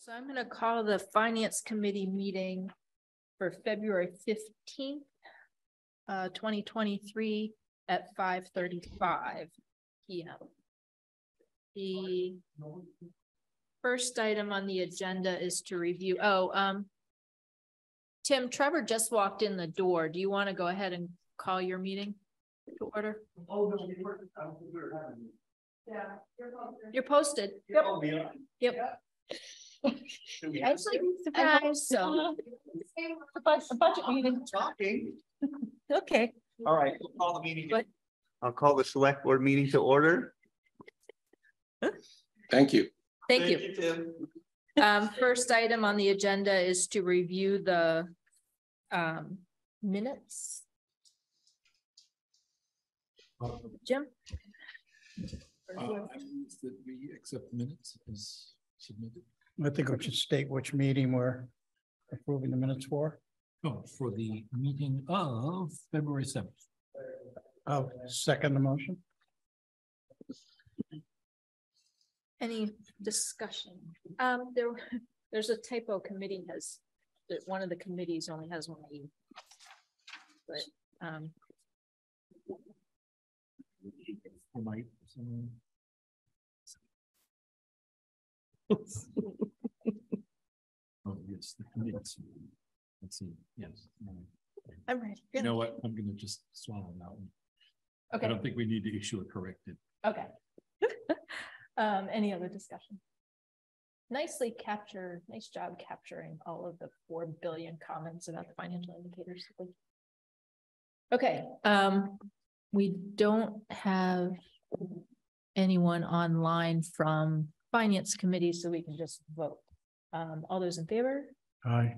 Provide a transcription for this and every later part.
So I'm gonna call the finance committee meeting for February fifteenth, uh, twenty twenty-three at five thirty-five P M. The first item on the agenda is to review, oh, um, Tim, Trevor just walked in the door. Do you want to go ahead and call your meeting to order? Yeah. You're posted. Yep. Yep. Actually, surprised, so. A budget, a budget meeting. Talking. Okay. All right, we'll call the meeting. But- I'll call the select board meeting to order. Thank you. Thank you. Tim. Um, first item on the agenda is to review the um minutes. Jim? Uh, I move that we accept minutes as submitted. I think we should state which meeting we're approving the minutes for. Oh, for the meeting of February seventh. I'll second the motion. Any discussion? Um, there, there's a typo committee has, that one of the committees only has one E. But, um, Might, someone- Oh, yes, the committees. Let's see, yes. I'm ready. You know what? I'm gonna just swallow that one. Okay. I don't think we need to issue a corrected. okay. Um, any other discussion? Nicely captured, nice job capturing all of the four billion comments about the financial indicators. Okay, um, we don't have anyone online from finance committee, so we can just vote. Um, all those in favor? Aye.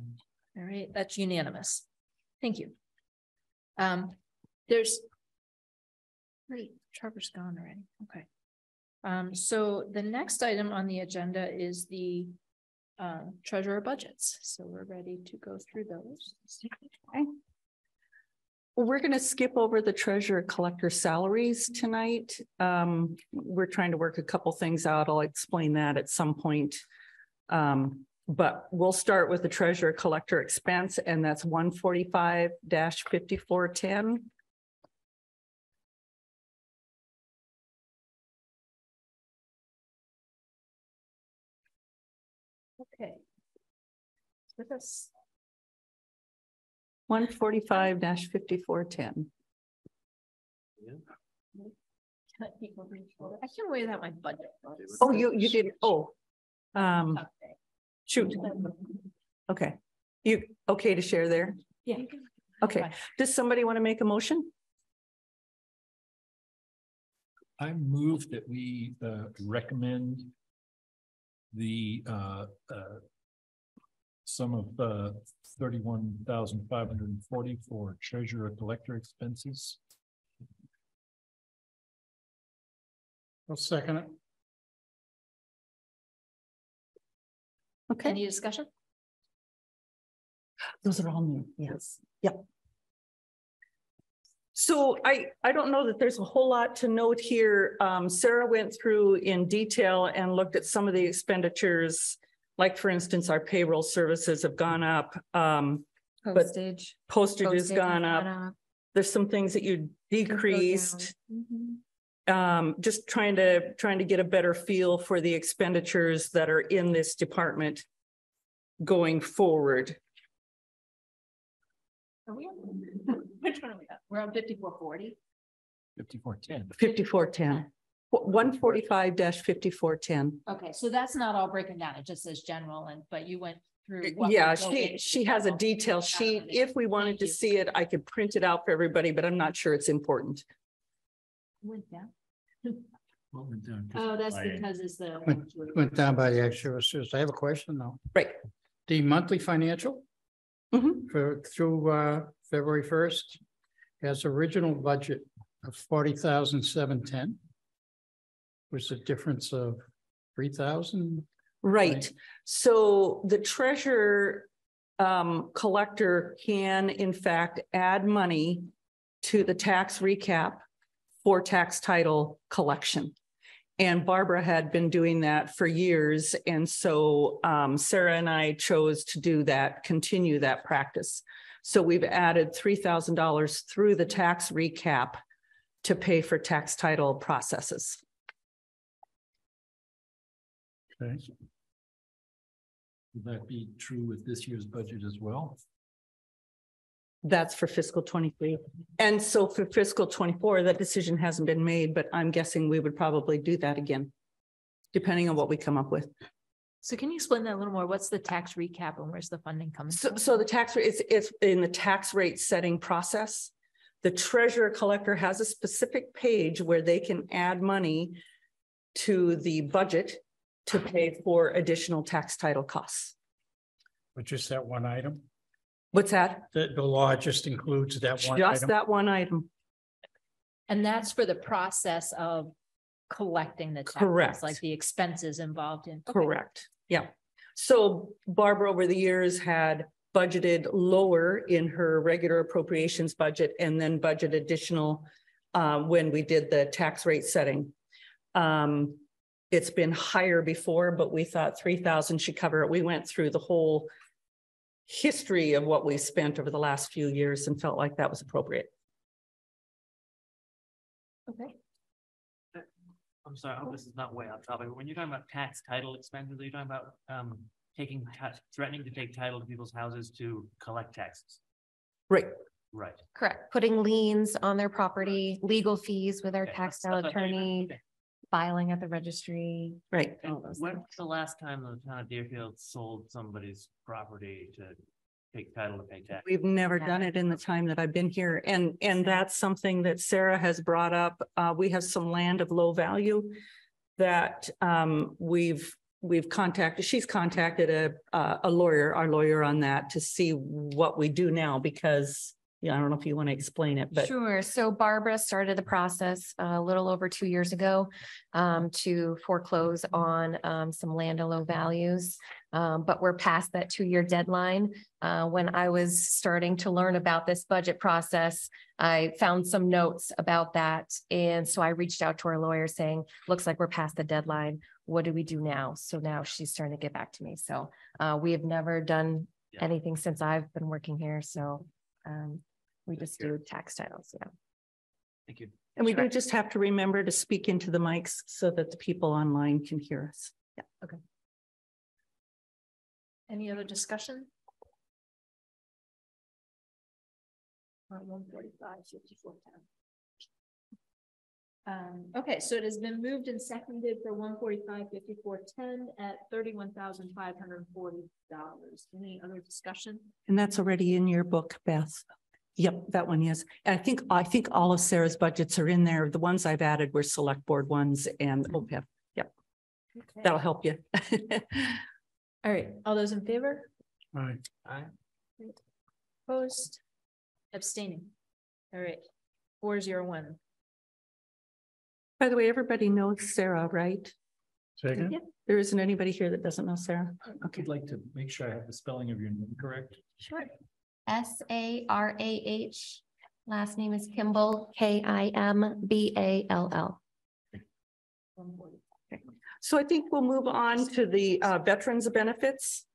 All right, that's unanimous. Thank you. Um, there's. Great, Trevor's gone already, okay. Um, so the next item on the agenda is the um treasurer budgets, so we're ready to go through those. Well, we're going to skip over the treasurer collector salaries tonight. Um, we're trying to work a couple things out. I'll explain that at some point. Um, but we'll start with the treasurer collector expense and that's 145 5410. Okay. With us, One forty-five fifty-four ten. can I keep? I can't wait without my budget. Oh, you, you did, oh. Um, shoot. Okay. You, okay to share there? Yeah. Okay. Does somebody want to make a motion? I move that we uh recommend. The uh uh. Sum of uh thirty-one thousand five hundred and forty for treasurer collector expenses. I'll second it. Okay, Any discussion? those are all new, yes, yep. So I, I don't know that there's a whole lot to note here. Um, Sarah went through in detail and looked at some of the expenditures. Like, for instance, our payroll services have gone up, um, But- Postage. postage has Postage gone up. There's some things that you decreased. Mhm. um, just trying to, trying to get a better feel for the expenditures that are in this department going forward. Are we on? Which one are we at? We're on fifty-four forty? Fifty-four ten. Fifty-four ten. One forty-five fifty-four ten. Okay, so that's not all broken down. It just says general and, but you went through. what Yeah, go she, into she has a general. detail sheet. If we wanted to Thank you. see it, I could print it out for everybody, but I'm not sure it's important. Went down. What went down? 'Cause Oh, that's I- because it's the. Went down by the actual, I have a question though. Right. The monthly financial Mhm. for through uh February first has original budget of forty thousand seven ten. Was a difference of three thousand? Right, Right. so the treasurer um collector can in fact add money to the tax recap for tax title collection. And Barbara had been doing that for years. And so um, Sarah and I chose to do that, continue that practice. So we've added three thousand dollars through the tax recap to pay for tax title processes. Okay. Would that be true with this year's budget as well? That's for fiscal twenty-three. And so for fiscal twenty-four, that decision hasn't been made, but I'm guessing we would probably do that again. Depending on what we come up with. So can you explain that a little more? What's the tax recap and where's the funding coming So, from? so the tax rate, it's, it's in the tax rate setting process. The treasurer collector has a specific page where they can add money to the budget to pay for additional tax title costs. But just that one item, What's that? the, the law just includes that one Just item. that one item. And that's for the process of collecting the taxes, Correct. like the expenses involved in. okay. Correct, yeah. So Barbara over the years had budgeted lower in her regular appropriations budget and then budget additional uh, when we did the tax rate setting. Um, it's been higher before, but we thought three thousand should cover it. We went through the whole history of what we spent over the last few years and felt like that was appropriate. Okay. I'm sorry, I hope this is not way off topic, but when you're talking about tax title expenses, are you talking about um taking, threatening to take title to people's houses to collect taxes? Right, Right. Correct, putting liens on their property, legal fees with our Okay, tax that's- style that's what I thought you meant. attorney, Okay. Filing at the registry. right. all those When things. was the last time the town of Deerfield sold somebody's property to take title to pay tax? We've never done it in the time that I've been here. And, and that's something that Sarah has brought up. Uh, we have some land of low value that, um, we've, we've contacted, she's contacted a, uh, a lawyer, our lawyer on that to see what we do now because, yeah, I don't know if you want to explain it, but Sure, so Barbara started the process uh, a little over two years ago um, to foreclose on um, some land of low values. Um, but we're past that two-year deadline. Uh, when I was starting to learn about this budget process, I found some notes about that. And so I reached out to our lawyer saying, looks like we're past the deadline. What do we do now? So now she's starting to get back to me. So uh, we have never done Yeah. anything since I've been working here, so um, we just do tax titles, yeah. Thank you. and we do just have to remember to speak into the mics so that the people online can hear us. Yeah. Okay. Any other discussion? One forty-five, fifty-four, ten. Um, okay, so it has been moved and seconded for one forty-five, fifty-four, ten at thirty-one thousand five hundred and forty dollars. Any other discussion? And that's already in your book, Beth. Yep, that one is. And I think, I think all of Sarah's budgets are in there. The ones I've added were select board ones and mm-hmm. OPEB. Okay. That'll help you. All right, all those in favor? Right. Opposed? Abstaining? All right, four zero one. By the way, everybody knows Sarah, right? Second, There isn't anybody here that doesn't know Sarah. Mm-hmm. I'd like to make sure I have the spelling of your name correct. Sure. S A R A H, last name is Kimball, K I M B A L L. So I think we'll move on to the uh, veterans benefits.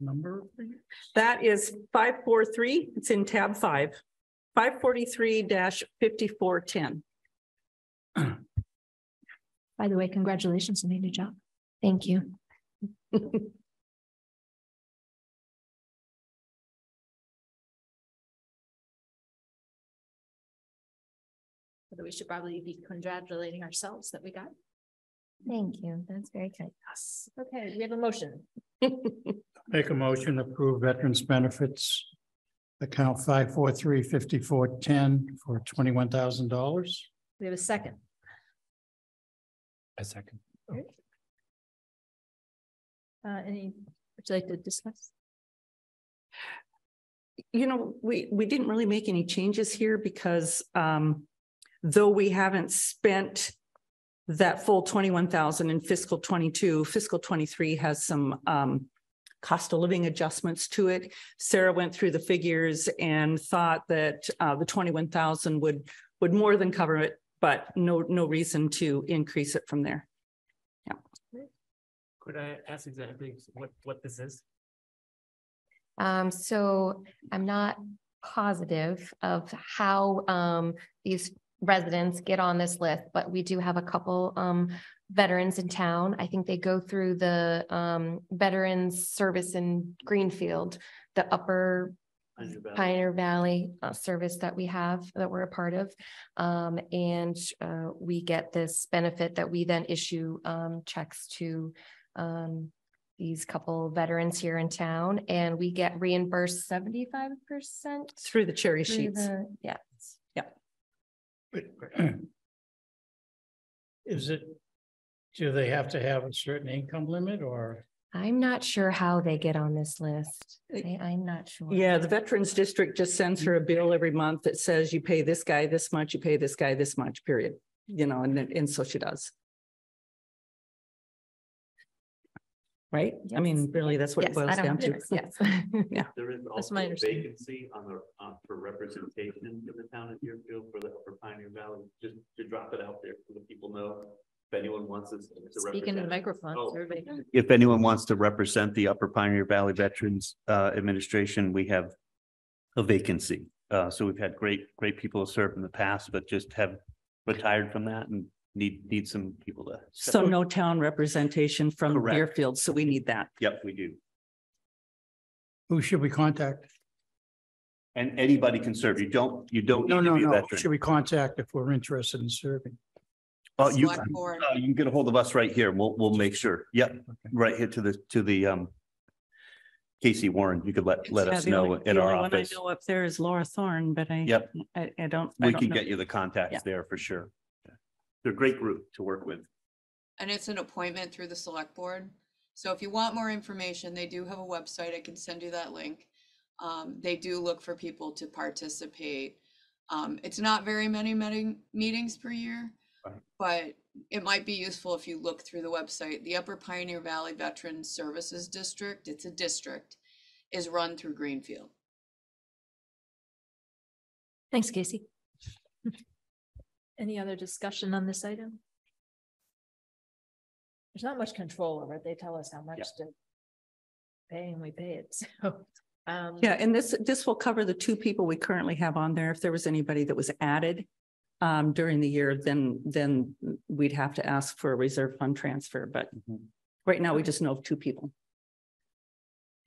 number, That is five four three, it's in tab five. 543-5410. By the way, congratulations on your new job. Thank you. Although we should probably be congratulating ourselves that we got. Thank you. That's very kind. Yes. Okay, we have a motion. make a motion to approve veterans benefits. Account five four three fifty-four ten for twenty-one thousand dollars. We have a second. A second. Uh, any, would you like to discuss? You know, we, we didn't really make any changes here because, um, though we haven't spent that full twenty-one thousand in fiscal twenty-two, fiscal twenty-three has some, um, cost of living adjustments to it. Sarah went through the figures and thought that, uh, the twenty-one thousand would, would more than cover it. but no, no reason to increase it from there. Yeah. Could I ask exactly what, what this is? Um, so I'm not positive of how, um, these residents get on this list, but we do have a couple, um, veterans in town. I think they go through the, um, Veterans Service in Greenfield, the upper Pioneer Valley uh service that we have that we're a part of. Um, and uh, we get this benefit that we then issue um checks to um these couple veterans here in town and we get reimbursed seventy-five percent. Through the cherry sheets. Yeah, Is it, do they have to have a certain income limit or? I'm not sure how they get on this list. I, I'm not sure. Yeah, the Veterans District just sends her a bill every month that says you pay this guy this much, you pay this guy this much, period. You know, and and so she does. Right? I mean, really, that's what it Yes, I boils down don't, to. yes. There is also my a understanding. vacancy on the, uh, for representation in the town of Deerfield for the Upper Pioneer Valley, just to drop it out there so that people know. If anyone wants us to Speak into the represent. microphone. Oh. so everybody- If anyone wants to represent the Upper Pioneer Valley Veterans uh Administration, we have a vacancy. Uh, so we've had great, great people serve in the past, but just have retired from that and need, need some people to. step So up. no town representation from Correct. Deerfield, so we need that. Yep, we do. Who should we contact? And anybody can serve. You don't, you don't No, need to no, be a no. Who veteran. Should we contact if we're interested in serving? Oh, you, Select board. uh, you can get a hold of us right here. We'll, we'll make sure. Yep, right here to the, to the, um. Casey Warren, you could let, let Yeah, us the know only- in the our only one I office. know Up there is Laura Thorne, but I. Yep, I, I don't. I we don't can know. get you the Yeah. contacts there for sure. They're a great group to work with. And it's an appointment through the select board. So if you want more information, they do have a website. I can send you that link. Um, they do look for people to participate. Um, it's not very many meeting, meetings per year. Right. But it might be useful if you look through the website. The Upper Pioneer Valley Veterans Services District, it's a district, is run through Greenfield. Thanks, Casey. Any other discussion on this item? There's not much control over it. They tell us how much to pay and we pay it, so. um, Yeah, and this, this will cover the two people we currently have on there. If there was anybody that was added um, during the year, then, then we'd have to ask for a reserve fund transfer, but Mhm. right now we just know of two people.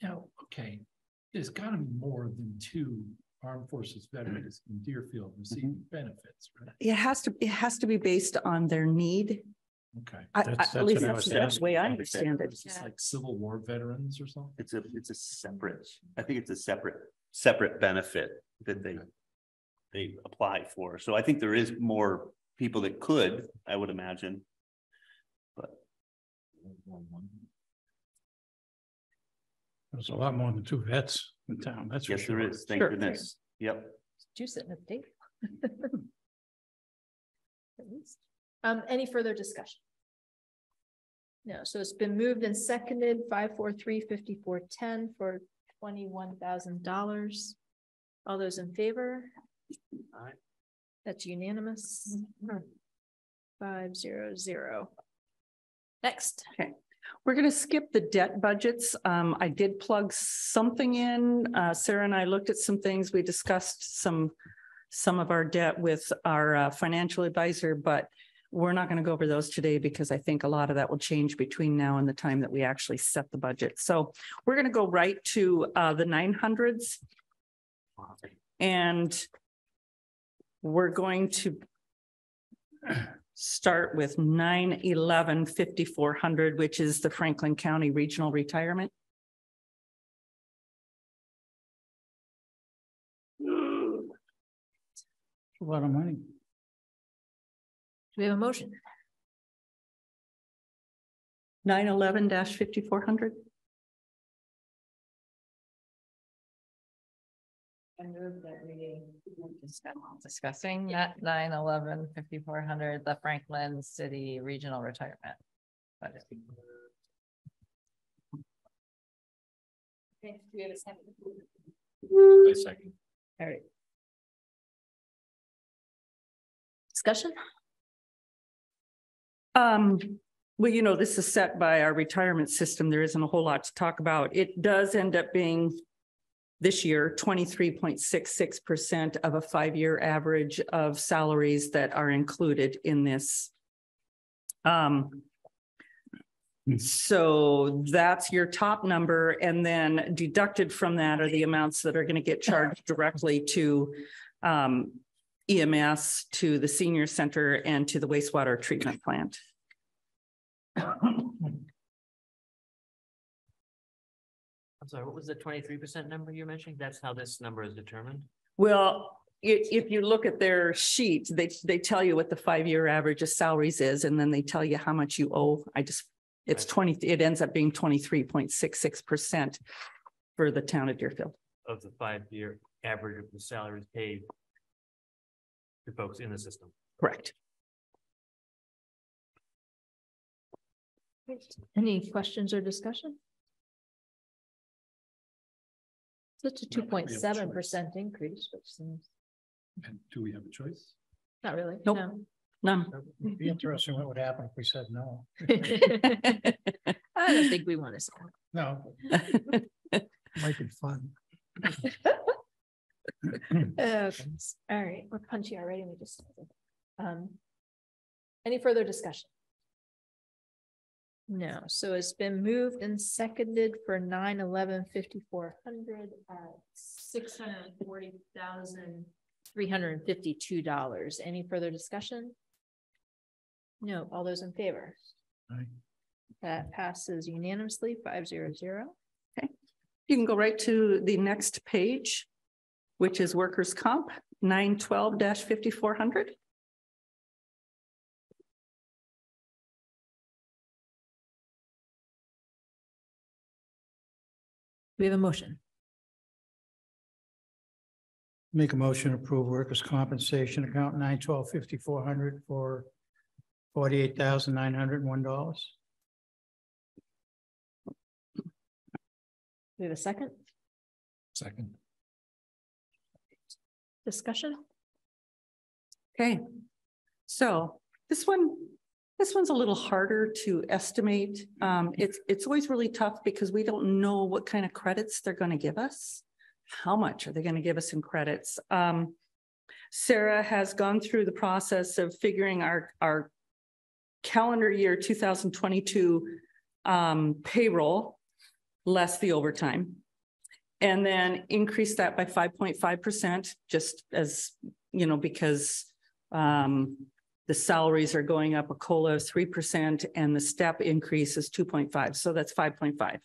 Now, okay, there's gotta be more than two armed forces veterans in Deerfield receiving mm-hmm. benefits, right? It has to, it has to be based on their need. Okay. I, I- That's- at that's least that's that's the way I asking. understand it. Is this like Civil War veterans or something? It's a, it's a separate, I think it's a separate, separate benefit that they. They apply for. So I think there is more people that could, I would imagine. But There's a lot more than two vets in town, that's for yes, there sure. is, thank Sure. goodness. Yep. Juice it in the table. At least. Um, any further discussion? No, so it's been moved and seconded, five, four, three, fifty-four, ten for twenty-one thousand dollars. All those in favor? Aye. That's unanimous. Five, zero, zero. Next. We're gonna skip the debt budgets. Um, I did plug something in. Uh, Sarah and I looked at some things. We discussed some. Some of our debt with our uh, financial advisor, but we're not gonna go over those today because I think a lot of that will change between now and the time that we actually set the budget. So we're gonna go right to uh, the nine hundreds. And. We're going to start with 911 5400, which is the Franklin County Regional Retirement? A lot of money. Do we have a motion? 911 5400? Move that we discuss- discussing that nine eleven fifty-four hundred, the Franklin City Regional Retirement. Budget. Okay, do we have a second? A second. All right. Discussion? Um, well, you know, this is set by our retirement system. There isn't a whole lot to talk about. It does end up being this year, twenty-three point six six percent of a five-year average of salaries that are included in this. Um, so that's your top number, and then deducted from that are the amounts that are going to get charged directly to um, EMS, to the senior center, and to the wastewater treatment plant. I'm sorry, what was the twenty-three percent number you're mentioning? That's how this number is determined? Well, if you look at their sheet, they, they tell you what the five-year average of salaries is, and then they tell you how much you owe. I just, it's twenty, it ends up being twenty-three point six six percent for the town of Deerfield. Of the five-year average of the salaries paid to folks in the system. Correct. Any questions or discussion? Such a two Not that we point have a seven choice. percent increase, which seems, And do we have a choice? not really. Nope. no. None. It'd Be interesting what would happen if we said no. I don't think we want to. say No. Might be fun. Goodness. All right, we're punchy already. We just. Um. Any further discussion? No, so it's been moved and seconded for nine eleven fifty-four hundred at six hundred and forty thousand three hundred and fifty-two dollars. Any further discussion? No, all those in favor? Aye. That That passes unanimously, five zero zero. Okay, You can go right to the next page, which is workers' comp, nine twelve fifty-four hundred. We have a motion. Make a motion to approve workers' compensation account nine twelve fifty-four hundred for forty-eight thousand nine hundred and one dollars. We have a second Second. discussion? Okay, so this one, this one's a little harder to estimate. Um, it's, it's always really tough because we don't know what kind of credits they're gonna give us. How much are they gonna give us in credits? Um, Sarah has gone through the process of figuring our, our calendar year two thousand twenty-two um, payroll, less the overtime. And then increase that by five point five percent, just as, you know, because um, the salaries are going up a COLA of three percent and the step increase is two point five, so that's five point five.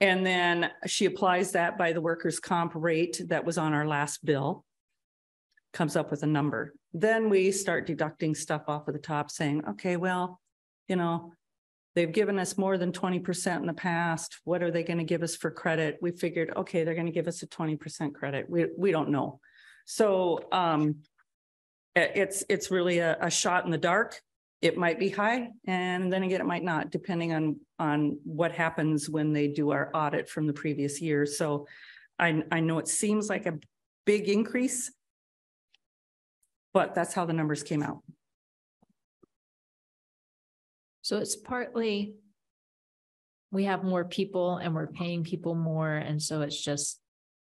And then she applies that by the workers' comp rate that was on our last bill. Comes up with a number. Then we start deducting stuff off of the top saying, okay, well, you know, they've given us more than twenty percent in the past. What are they gonna give us for credit? We figured, okay, they're gonna give us a twenty percent credit. We, we don't know. So, um, Uh, it's, it's really a, a shot in the dark. It might be high and then again, it might not, depending on, on what happens when they do our audit from the previous year. So I, I know it seems like a big increase. But that's how the numbers came out. So it's partly. We have more people and we're paying people more, and so it's just.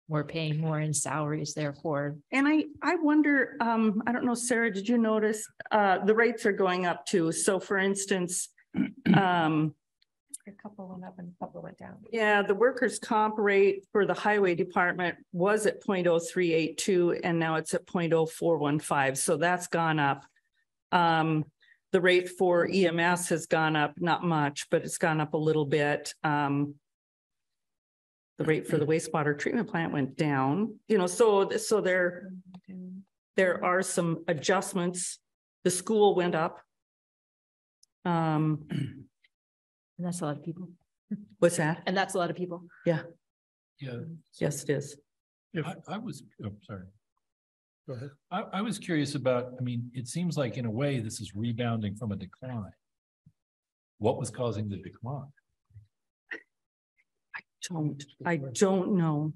We're paying more in salaries, therefore. And I, I wonder, um, I don't know, Sarah, did you notice, uh, the rates are going up too? So for instance, um, A couple went up and a couple went down. yeah, the workers' comp rate for the highway department was at 0.0382, and now it's at 0.0415. so that's gone up. Um, the rate for EMS has gone up, not much, but it's gone up a little bit. Um, the rate for the wastewater treatment plant went down, you know, so, so there, there are some adjustments. The school went up. Um, And that's a lot of people. what's that? And that's a lot of people. Yeah. Yeah. Yes, it is. I, I was, oh, sorry. Go ahead. I, I was curious about, I mean, it seems like in a way this is rebounding from a decline. What was causing the decline? Don't, I don't know.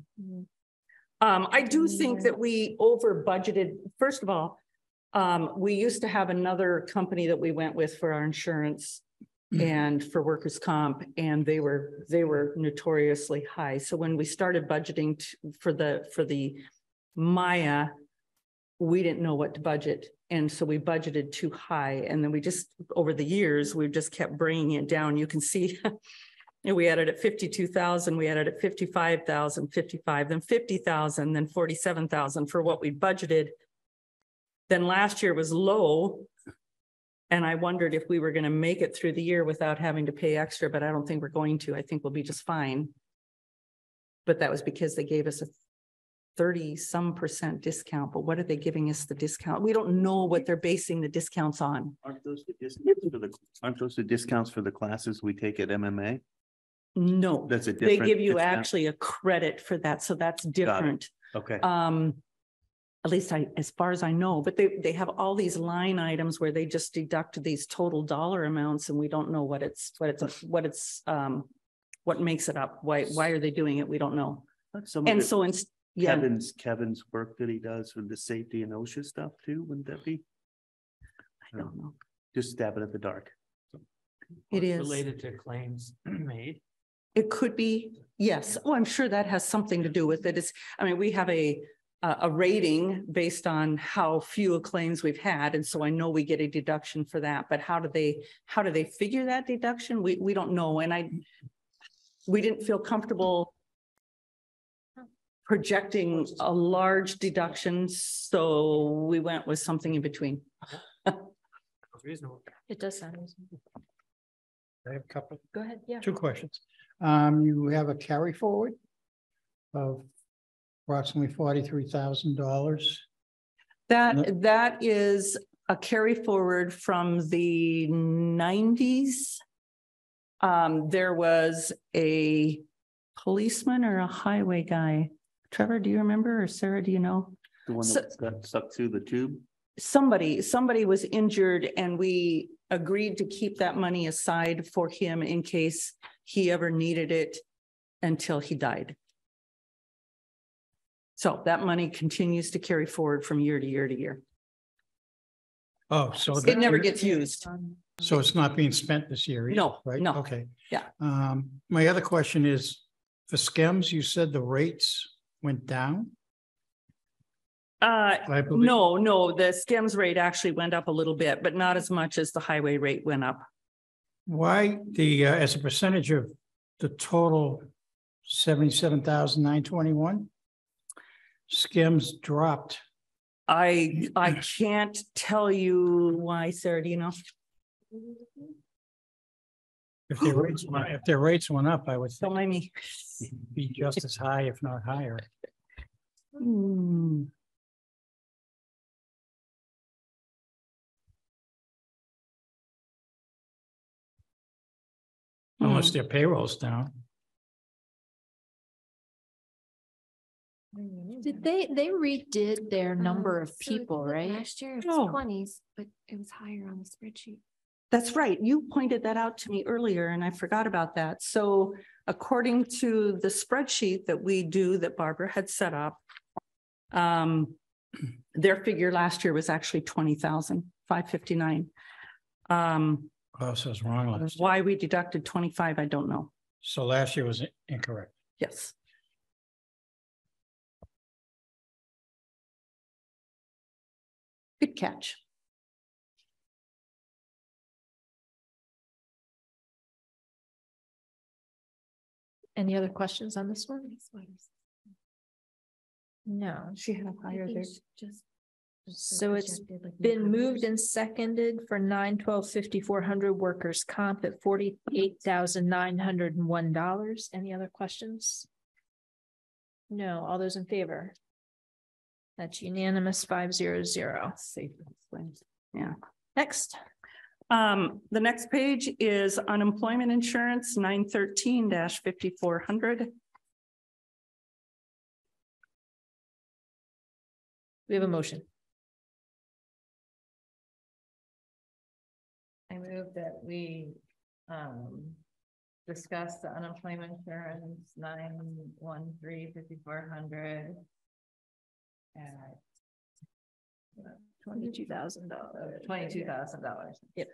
Um, I do think that we over budgeted, first of all, Um, we used to have another company that we went with for our insurance and for workers' comp, and they were, they were notoriously high. So when we started budgeting t- for the, for the MIIA, we didn't know what to budget, and so we budgeted too high, and then we just, over the years, we've just kept bringing it down. You can see And we added at fifty-two thousand, we added at 55,000, 55, then fifty thousand, then forty-seven thousand for what we budgeted. Then last year was low. And I wondered if we were gonna make it through the year without having to pay extra, but I don't think we're going to. I think we'll be just fine. But that was because they gave us a thirty-some percent discount, but what are they giving us the discount? We don't know what they're basing the discounts on. Aren't those the discounts for the, aren't those the discounts for the classes we take at MMA? No, That's a they different. give you discount? actually a credit for that, so that's different. Okay, Um, at least I, as far as I know, but they, they have all these line items where they just deduct these total dollar amounts and we don't know what it's, what it's, what it's, um, what makes it up? Why, why are they doing it? We don't know. some of And it- so it's, yeah, Kevin's, Kevin's work that he does with the safety and OSHA stuff too, wouldn't that be? I don't know. Just stab it at the dark. It is. Related to claims made. It could be, yes. Oh, I'm sure that has something to do with it. It's, I mean, we have a, a, a rating based on how few claims we've had. And so I know we get a deduction for that, but how do they, how do they figure that deduction? We, we don't know. And I, we didn't feel comfortable projecting a large deduction, so we went with something in between. Reasonable. It does sound reasonable. I have a couple, Go ahead, yeah. two questions. Um, you have a carry forward of approximately forty-three thousand dollars. That, that is a carry forward from the nineties. Um, there was a policeman or a highway guy. Trevor, do you remember? Or Sarah, do you know? The one So- that got sucked through the tube? Somebody, somebody was injured and we agreed to keep that money aside for him in case he ever needed it until he died. So that money continues to carry forward from year to year to year. Oh, so. It never gets used. So it's not being spent this year? either, No, Right? no. Okay. Yeah. Um, my other question is, for SCEMS, you said the rates went down? Uh, no, no, the SCEMS rate actually went up a little bit, but not as much as the highway rate went up. Why the, uh, as a percentage of the total seventy-seven thousand nine twenty-one? SCEMS dropped. I, I can't tell you why, Sarah, do you know? If their rates, went- if their rates went up, I would think it'd be just as high, if not higher. Hmm, Unless Hmm. their payroll's down. Did they, they redid their number Um, of so if people, you right? Last year it Oh. was twenties, but it was higher on the spreadsheet. That's right. You pointed that out to me earlier and I forgot about that. So according to the spreadsheet that we do that Barbara had set up, um, their figure last year was actually twenty thousand five fifty-nine. Um, Oh, so it's wrong last. year. why we deducted twenty-five, I don't know. So last year was incorrect. Yes. Good catch. Any other questions on this one? No. She had a higher there. So it's Been moved and seconded for nine twelve fifty-four hundred workers comp at forty-eight thousand nine hundred and one dollars. Any other questions? No, all those in favor? That's unanimous, five zero zero. Yeah. Next, Um, the next page is unemployment insurance, 913-5400. we have a motion. Move that we, um, discuss the unemployment insurance nine one three fifty-four hundred. At twenty-two thousand dollars. Twenty-two thousand dollars. Yep.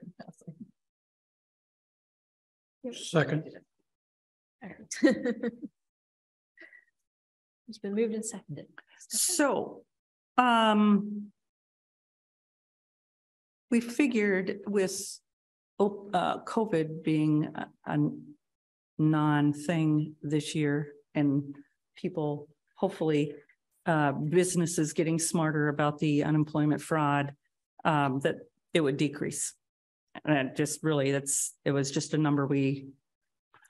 Second, It's been moved and seconded. So, um. We figured with, uh, COVID being a, a non-thing this year and people hopefully. Uh, businesses getting smarter about the unemployment fraud, um, that it would decrease. And just really, that's, it was just a number we,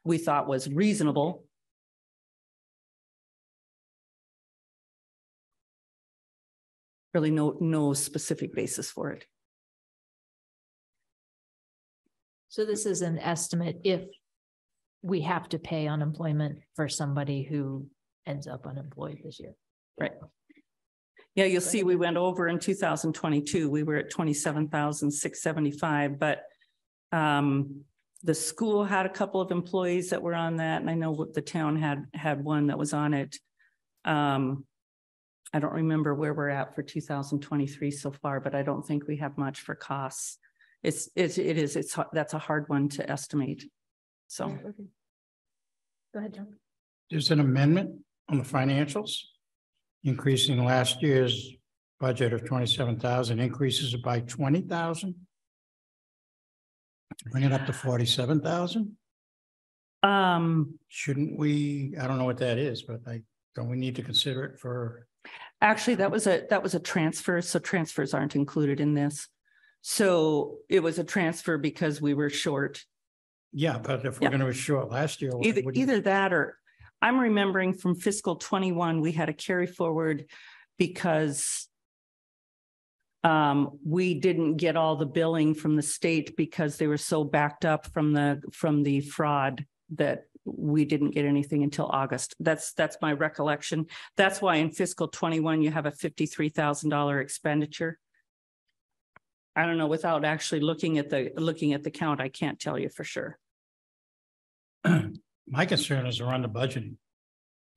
we thought was reasonable. Really no, no specific basis for it. So this is an estimate if we have to pay unemployment for somebody who ends up unemployed this year. Right. Yeah, you'll see, we went over in two thousand twenty-two, we were at twenty-seven thousand six seventy-five, but um, the school had a couple of employees that were on that, and I know what the town had, had one that was on it. Um, I don't remember where we're at for two thousand twenty-three so far, but I don't think we have much for costs. It's, it's, it is, it's, that's a hard one to estimate. So. Okay. Go ahead, John. there's an amendment on the financials. Increasing last year's budget of twenty-seven thousand, increases it by twenty thousand. Bring it up to forty-seven thousand. Um, Shouldn't we, I don't know what that is, but I, don't we need to consider it for, Actually, that was a, that was a transfer, so transfers aren't included in this. So it was a transfer because we were short. yeah, but if we're Yeah. gonna be short last year. Either, wouldn't- either that or, I'm remembering from fiscal twenty-one, we had a carry forward because um, we didn't get all the billing from the state because they were so backed up from the, from the fraud that we didn't get anything until August. That's, that's my recollection. That's why in fiscal twenty-one, you have a fifty-three thousand dollar expenditure. I don't know, without actually looking at the, looking at the count, I can't tell you for sure. My concern is we're under budgeting.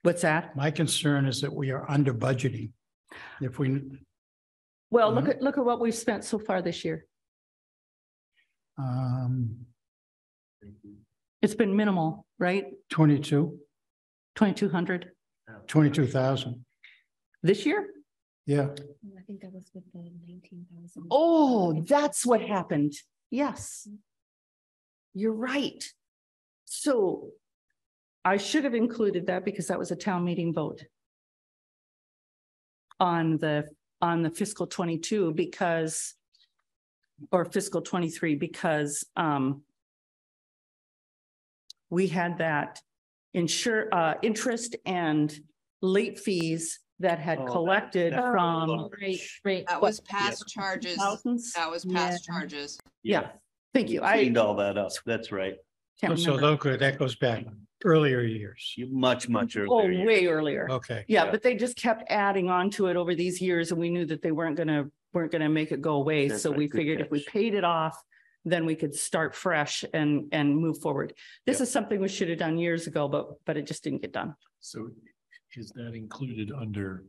What's that? My concern is that we are under budgeting. If we, Well, look at, look at what we've spent so far this year. um, It's been minimal, right? twenty-two, Twenty-two hundred twenty-two thousand, this year? Yeah. I think that was with the nineteen thousand. Oh, that's what happened. Yes. You're right. So I should have included that because that was a town meeting vote. On the, on the fiscal twenty-two because or fiscal twenty-three because um we had that insure, uh, interest and late fees that had Oh, that- collected that- from Great, great. That was past charges. thousands. That was past charges. Yeah, thank you. I Cleaned all that up. That's right. can't So remember. that, that goes back earlier years. You much, much Oh, earlier. years. way earlier. Okay, Yeah, Yeah. but they just kept adding on to it over these years and we knew that they weren't gonna, weren't gonna make it go away. That's So right. we Good figured if we catch. paid it off, then we could start fresh and, and move forward. This Yep. is something we should have done years ago, but, but it just didn't get done. So is that included under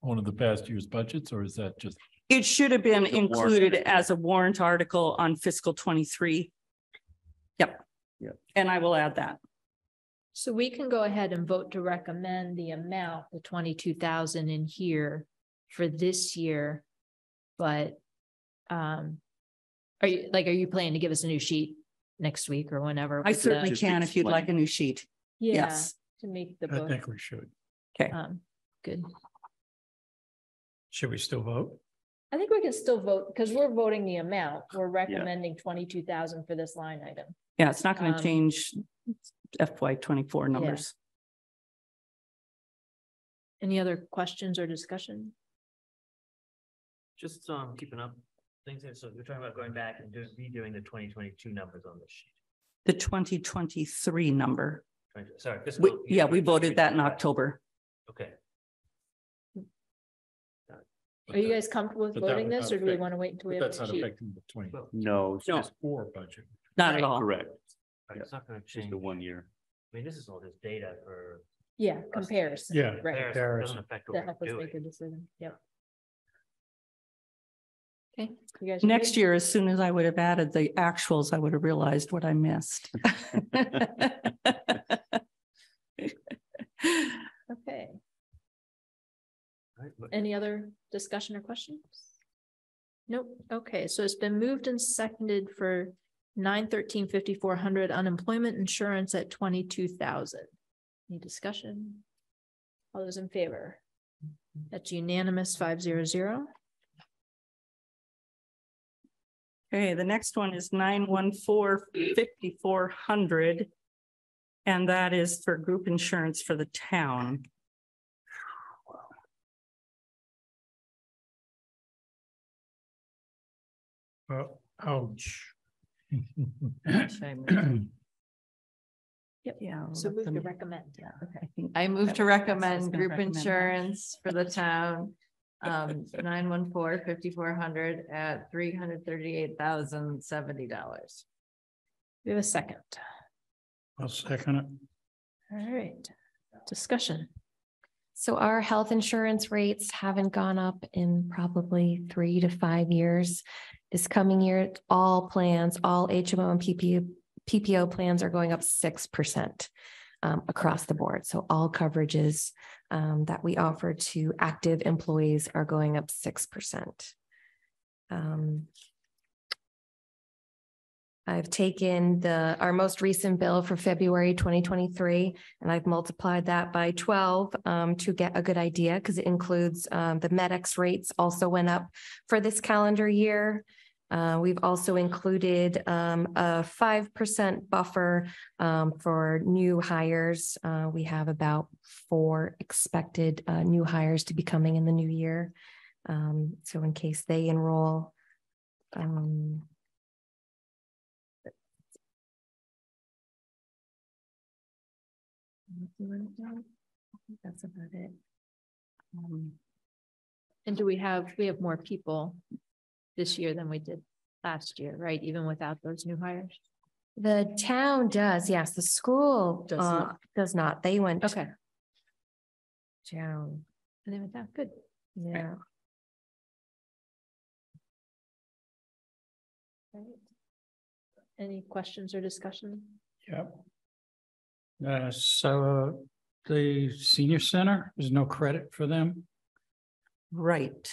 one of the past year's budgets or is that just? It should have been The warrant included as a warrant article on fiscal twenty-three. Yep. Yep. And I will add that. So we can go ahead and vote to recommend the amount, the twenty-two thousand in here for this year. But, um, are you, like, are you planning to give us a new sheet next week or whenever? I with the- certainly Just can if you'd like a new sheet. Yeah, Yes. to make the I book, think we should. Um, good. Should we still vote? I think we can still vote, because we're voting the amount, we're recommending twenty-two thousand for this line item. Yeah, it's not gonna Um, change FY twenty-four numbers. Any other questions or discussion? Just um keeping up things here. So you're talking about going back and doing redoing the twenty twenty-two numbers on this sheet. The twenty twenty-three number. 20 Sorry. We, fiscal year yeah, we voted that in 2023. October. Okay. Are you guys comfortable with but that voting would this, not or do we affect- want to wait until we But have that's the not sheet? affecting the twenty, No, it's No. just four budget. Not at all. correct. Right, It's not gonna Just change. a I one year. I mean, this is all just data for. Yeah, comparison. Yeah. Right, comparison. It Doesn't affect to what help we're us make a doing. decision, yep. Okay. you guys Next good? year, as soon as I would have added the actuals, I would have realized what I missed. Okay. Any other discussion or questions? Nope. Okay, so it's been moved and seconded for nine thirteen fifty-four hundred unemployment insurance at twenty-two thousand. Any discussion? All those in favor? That's unanimous, five zero zero. Okay, the next one is nine one four fifty-four hundred. And that is for group insurance for the town. Oh, ouch. Yep. I move? Yeah. So let move to recommend. Yeah, I think I move that- to that's what I was recommend group recommend. insurance for the town. Um, nine one four fifty-four hundred at three hundred thirty-eight thousand seventy dollars. We have a second. I'll second it. All right, discussion. So our health insurance rates haven't gone up in probably three to five years. This coming year, all plans, all HMO and PPO, PPO plans are going up six percent um, across the board. So all coverages um, that we offer to active employees are going up six percent. Um, I've taken the, our most recent bill for February twenty twenty-three, and I've multiplied that by twelve um, to get a good idea, because it includes um, the Medex rates also went up for this calendar year. Uh, we've also included um, a five percent buffer um, for new hires. Uh, we have about four expected uh, new hires to be coming in the new year. Um, so in case they enroll. I think That's about it. Um, And do we have, we have more people this year than we did last year, right? Even without those new hires? The town does, yes, the school Does uh, not. does not. They went Okay. down, And then with that, good. yeah. Right. Any questions or discussion? Yep. Uh, so the senior center, there's no credit for them Right.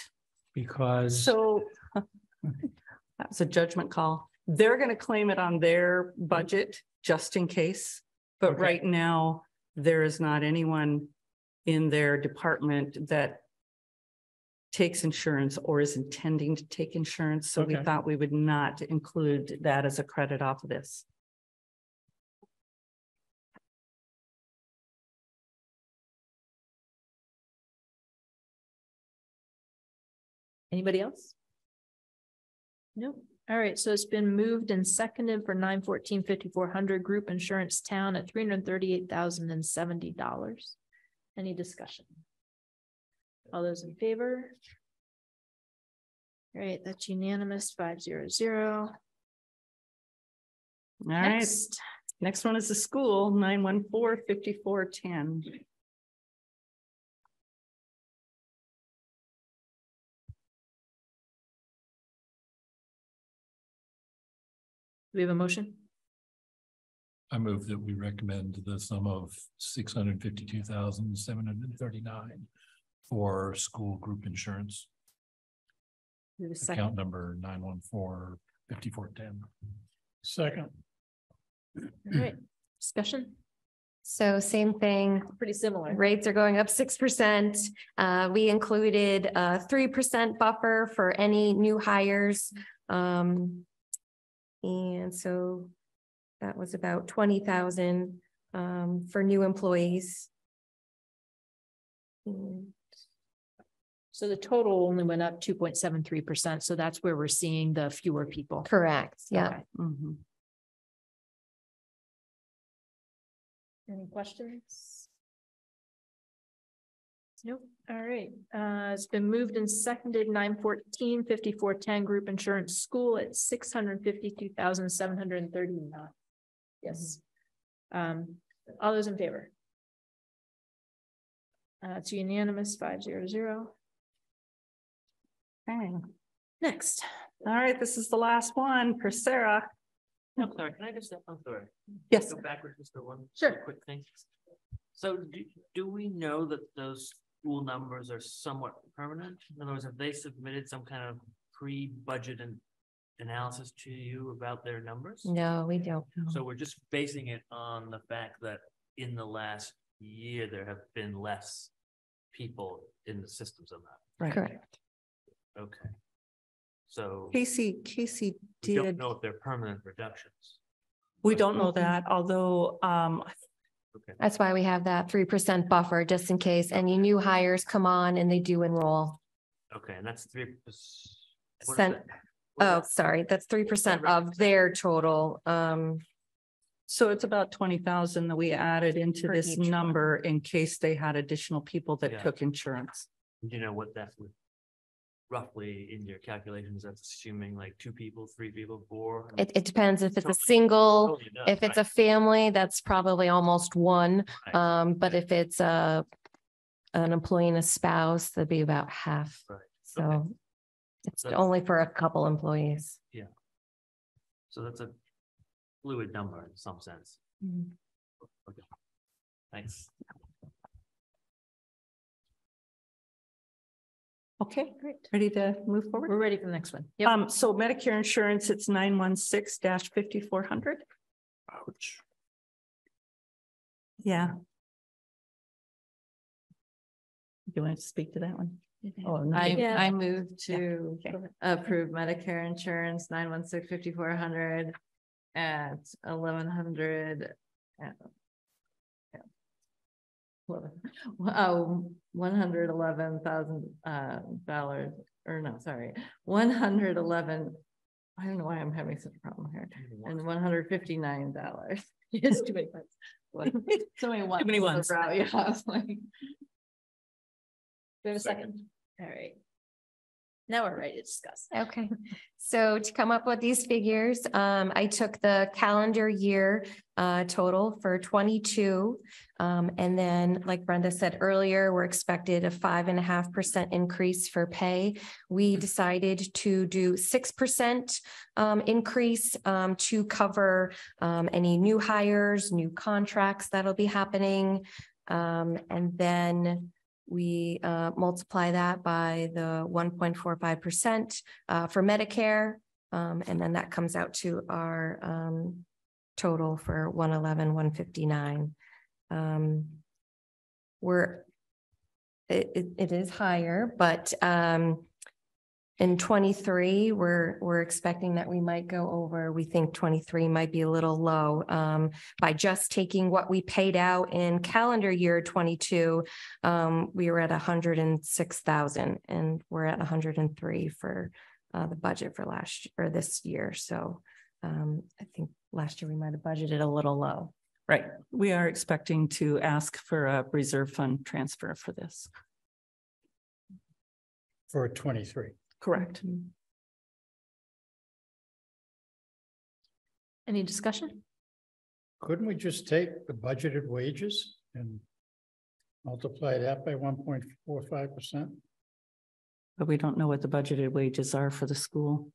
because. So that's a judgment call. They're gonna claim it on their budget just in case. But Okay. right now, there is not anyone in their department that takes insurance or is intending to take insurance. So we Okay. thought we would not include that as a credit off of this. Anybody else? Nope. All right. So it's been moved and seconded for 914 5400 group insurance town at $338,070. Any discussion? All those in favor? All right. That's unanimous 500. All Next. right. Next one is the school 914 5410. We have a motion? I move that we recommend the sum of six hundred fifty-two thousand, seven hundred and thirty-nine for school group insurance, Do we have a account second? number nine one four fifty-four ten. Second, All right, discussion, So same thing, pretty similar. rates are going up six percent. Uh, we included a three percent buffer for any new hires. Um, and so that was about twenty thousand um, for new employees. And So the total only went up two point seven three percent, so that's where we're seeing the fewer people. Correct, yeah. Okay. Mhm. Any questions? Nope, all right, uh, it's been moved and seconded nine fourteen fifty-four ten group insurance school at six hundred fifty-two thousand seven hundred and thirty-nine. Yes. Um, all those in favor? Uh, it's unanimous, five zero zero. Okay. Next, All right, this is the last one for Sarah. I'm sorry, can I just, I'm sorry. Yes. Go backwards just for one. Sure. Quick thing. So do, do we know that those school numbers are somewhat permanent? In other words, have they submitted some kind of pre-budget and analysis to you about their numbers? No, we don't. know. So we're just basing it on the fact that in the last year, there have been less people in the systems of that. Right. Correct. Okay. So Casey, Casey did. we don't know if they're permanent reductions. we don't know that, although, um, Okay. That's why we have that three percent buffer, just in case any new hires come on and they do enroll. Okay, and that's three percent. Cent- that? Oh, that? sorry, that's three percent of their total. Um, so it's about twenty thousand that we added into this each one. number in case they had additional people that Yeah. took insurance. Do you know what that would? Roughly in your calculations, that's assuming like two people, three people, four? it, it depends if it's a Totally- single, Totally does, if it's a right, family, that's probably almost one. right, Um, but if it's a an employee and a spouse, that'd be about half. Right. So it's That's- only for a couple employees. Yeah. So that's a fluid number in some sense. Mhm. Okay. Thanks. Okay, great. ready to move forward? We're ready for the next one. Yep. Um, so Medicare insurance, it's nine one six fifty-four hundred. Ouch. Yeah. Do you want to speak to that one? Oh, no. I, Yeah. I move to okay. approve Medicare insurance nine one six fifty-four hundred at eleven hundred. Oh, one hundred eleven thousand uh dollars, or no, sorry, one hundred eleven. I don't know why I'm having such a problem here, and one hundred fifty-nine dollars. Yes, too many ones. So many ones. Too many ones. row, Yeah, I was like, Do we have a second? All right. Now we're ready to discuss. Okay, so to come up with these figures, um, I took the calendar year uh total for twenty-two. Um, and then, like Brenda said earlier, we're expected a five and a half percent increase for pay. We decided to do six percent um increase um to cover um any new hires, new contracts that'll be happening. Um, and then we uh multiply that by the one point four five percent uh for Medicare. Um, and then that comes out to our um total for one eleven, one fifty-nine. Um, we're it it is higher, but um in twenty-three, we're we're expecting that we might go over. We think twenty-three might be a little low um by just taking what we paid out in calendar year twenty-two um, we were at hundred and we're at hundred and three for uh, the budget for last, or this year. So um, I think last year we might have budgeted a little low. Right, we are expecting to ask for a reserve fund transfer for this. For twenty-three. Correct. Any discussion? Couldn't we just take the budgeted wages and multiply that by one point four five percent? But we don't know what the budgeted wages are for the school.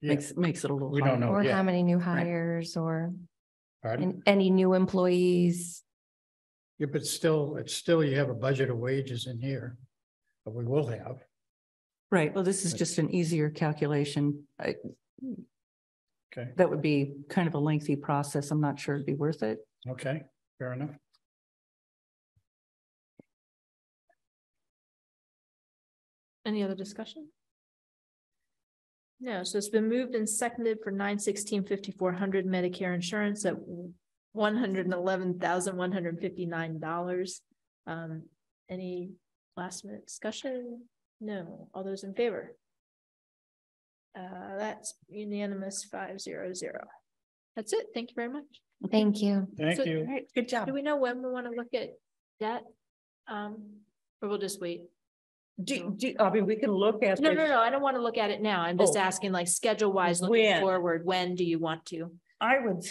Yeah, Makes, makes it a little. We don't hard. know. Or yeah. how many new hires or pardon? an- any new employees. Yeah, but still, it's still, you have a budget of wages in here, but we will have. Right, well, this is just an easier calculation. I- Okay, That would be kind of a lengthy process. I'm not sure it'd be worth it. okay, fair enough. Any other discussion? No, so it's been moved and seconded for nine sixteen fifty-four hundred Medicare insurance at one hundred and eleven thousand, one hundred and fifty-nine dollars. Um, any last minute discussion? No, all those in favor? Uh, that's unanimous five zero zero. That's it. Thank you very much. Thank you. Thank So- you. All right, good job. Do we know when we want to look at that? Um, or we'll just wait? Do, do, I mean, we can look at. No, no, no, I don't want to look at it now. I'm just Oh. asking like schedule wise, looking When? forward, when do you want to? I would,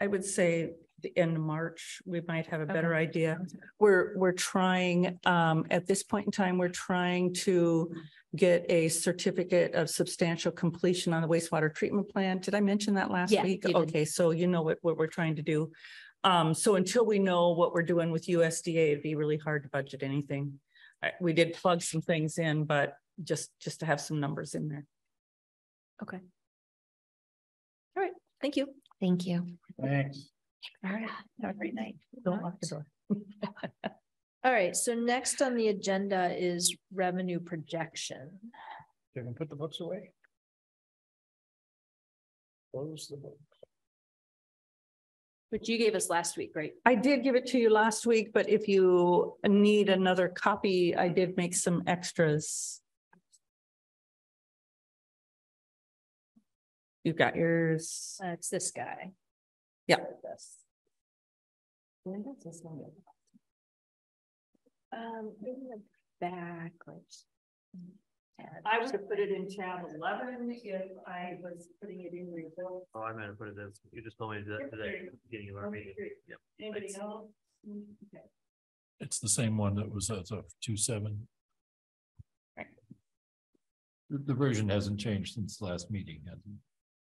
I would say the end of March, we might have a better idea. We're, we're trying, um, at this point in time, we're trying to get a certificate of substantial completion on the wastewater treatment plan. Did I mention that last Yeah, week? you did. Okay, so you know what, what we're trying to do. Um, so until we know what we're doing with USDA, it'd be really hard to budget anything. I- we did plug some things in, but just, just to have some numbers in there. Okay. All right, thank you. Thank you. Thanks. All right, have a great night. Don't lock the door. All right, so next on the agenda is revenue projection. You can put the books away. Close the book. Which you gave us last week, right? I did give it to you last week, but if you need another copy, I did make some extras. You've got yours. Uh, It's this guy. Yeah. This. Um, in the back, like. I would have put it in tab eleven if I was putting it in rebuild. Oh, I might to put it as, you just told me to do that today, at the beginning of our meeting. Yep. Anybody Thanks. else? Okay. It's the same one that was as of two seven. Right. The, the version hasn't changed since last meeting, has it?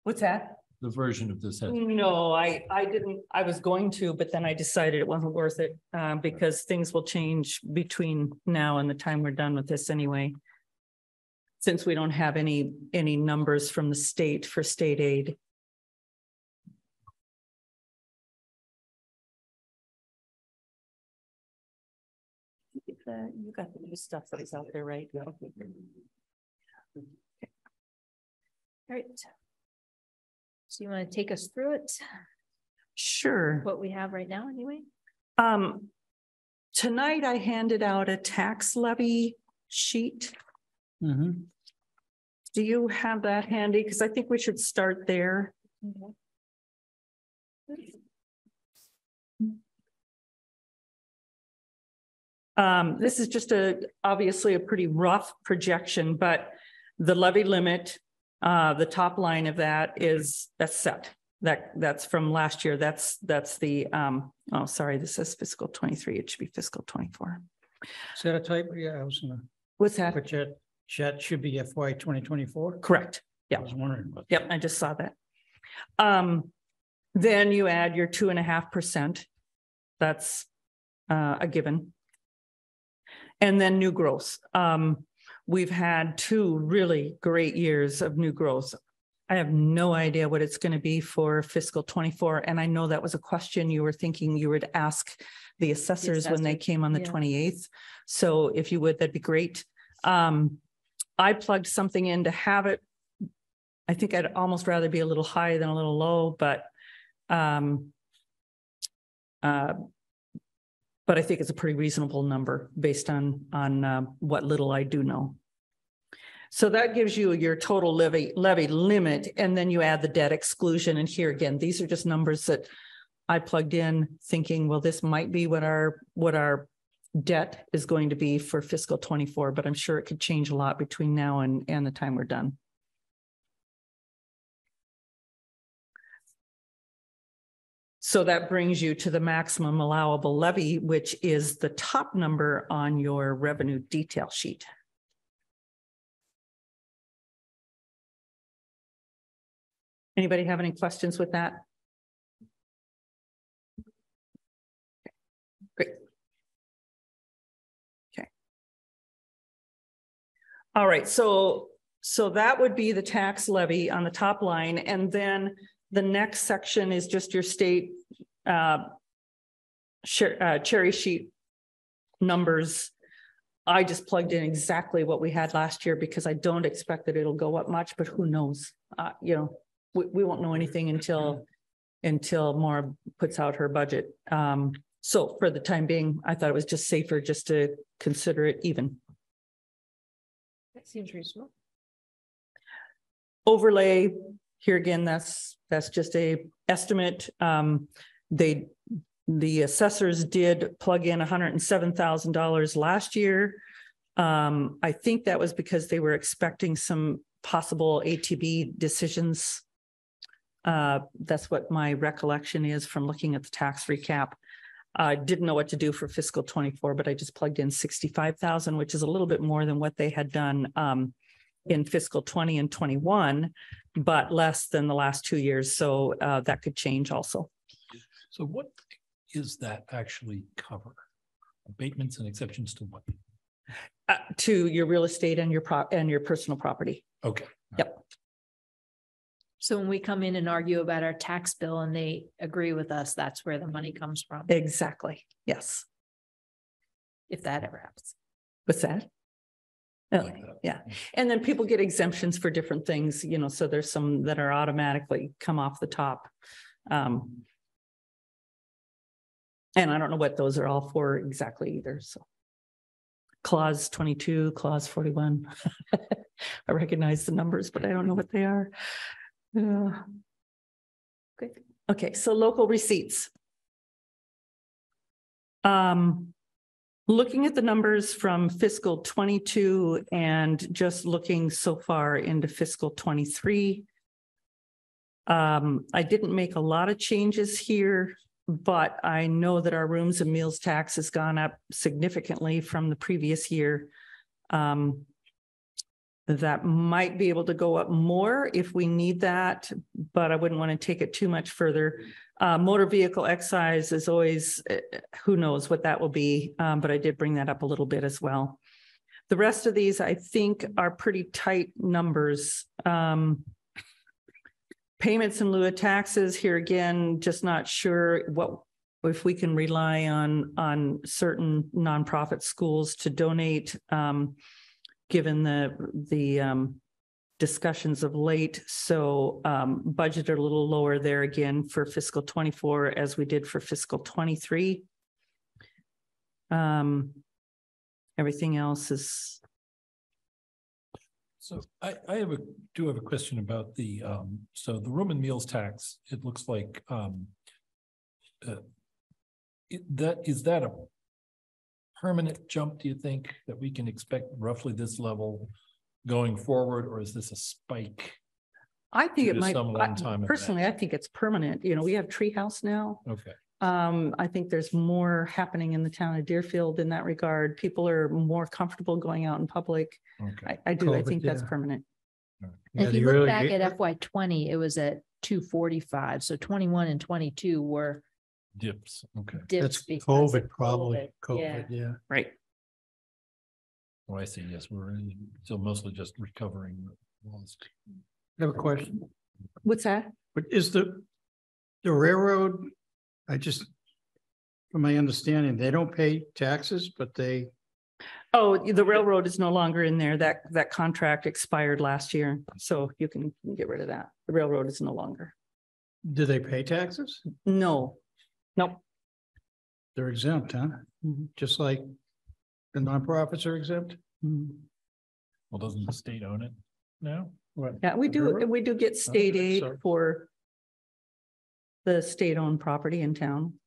What's that? The version of this has, No, I, I didn't, I was going to, but then I decided it wasn't worth it, uh, because things will change between now and the time we're done with this anyway. Since we don't have any, any numbers from the state for state aid. Uh, You got the new stuff that is out there, right? All right. So you want to take us through it, Sure. what we have right now anyway? Um, tonight I handed out a tax levy sheet. Mm-hmm. Do you have that handy? Because I think we should start there. Um, this is just a, obviously a pretty rough projection, but the levy limit, uh, the top line of that is, that's set. That, that's from last year. That's, that's the, um, oh, sorry, this says fiscal twenty-three. It should be fiscal twenty-four. Is that a type? Yeah, I was gonna, What's that? but that, that should be FY twenty twenty-four. Correct. Yeah. I was wondering. what- Yep, I just saw that. Um, then you add your two and a half percent. That's uh, a given. And then new growth. Um, we've had two really great years of new growth. I have no idea what it's going to be for fiscal twenty-four, and I know that was a question you were thinking you would ask the assessors when they came on the yeah. twenty-eighth. So if you would, that'd be great. Um, I plugged something in to have it I think I'd almost rather be a little high than a little low, but um uh but I think it's a pretty reasonable number based on on uh, what little I do know. So that gives you your total levy levy limit, and then you add the debt exclusion. And here again, these are just numbers that I plugged in thinking, well, this might be what our what our debt is going to be for fiscal twenty-four, but I'm sure it could change a lot between now and and the time we're done. So that brings you to the maximum allowable levy, which is the top number on your revenue detail sheet. Anybody have any questions with that? All right, so, so that would be the tax levy on the top line, and then the next section is just your state uh uh, cherry sheet numbers. I just plugged in exactly what we had last year because I don't expect that it'll go up much, but who knows? Uh, you know, we, we won't know anything until until Maura puts out her budget. Um, so for the time being, I thought it was just safer just to consider it even. Seems reasonable. overlay, here again, that's, that's just a estimate. Um, they, the assessors did plug in hundred and seven thousand dollars last year. Um, I think that was because they were expecting some possible ATB decisions Uh, that's what my recollection is from looking at the tax recap. I didn't know what to do for fiscal twenty-four, but I just plugged in sixty-five thousand, which is a little bit more than what they had done um in fiscal twenty and twenty-one, but less than the last two years. So uh, that could change also. So what is that actually cover? Abatements and exceptions to what? Uh, to your real estate and your prop and your personal property. Okay. So when we come in and argue about our tax bill and they agree with us, that's where the money comes from, Exactly. Yes. if that ever happens. What's that? Oh, yeah. And then people get exemptions for different things, you know, so there's some that are automatically come off the top. Um. And I don't know what those are all for exactly either, so. Clause twenty-two, clause forty-one. I recognize the numbers, but I don't know what they are. Good. Okay, so local receipts. Um, looking at the numbers from fiscal twenty-two and just looking so far into fiscal twenty-three. Um, I didn't make a lot of changes here, but I know that our rooms and meals tax has gone up significantly from the previous year. Um, that might be able to go up more if we need that, but I wouldn't want to take it too much further. Uh, motor vehicle excise is always, uh, who knows what that will be, um, but I did bring that up a little bit as well. The rest of these, I think, are pretty tight numbers. Um, payments in lieu of taxes, here again, just not sure what, if we can rely on, on certain nonprofit schools to donate, um, given the, the, um, discussions of late. So um, budget a little lower there again for fiscal twenty-four as we did for fiscal twenty-three. Um, everything else is, So I, I have a, do have a question about the, um, so the room and meals tax, it looks like, um. uh, It, that, is that a permanent jump, do you think, that we can expect roughly this level going forward, or is this a spike? I think it to might, some I- one-time event. personally, I think it's permanent. You know, we have treehouse now. Okay, Um, I think there's more happening in the town of Deerfield in that regard. People are more comfortable going out in public. okay. I, I do. I COVID, think that's yeah. permanent. Yeah, If you look really back get- at FY twenty, it was at two forty-five, so twenty-one and twenty-two were Dips, okay. That's dips. because of COVID, probably, COVID, yeah. Right. Oh, I see, yes, we're in- still mostly just recovering. the lost. I have a question, What's that? but is the, the railroad, I just, from my understanding, they don't pay taxes, but they, Oh, the railroad is no longer in there. That, that contract expired last year. So you can get rid of that. The railroad is no longer. do they pay taxes? No. Nope. They're exempt, huh? Mhm. Just like the nonprofits are exempt? Mhm. Well, doesn't the state own it now? What? Yeah, we do, railroad? we do get state Okay, aid sorry. for the state-owned property in town.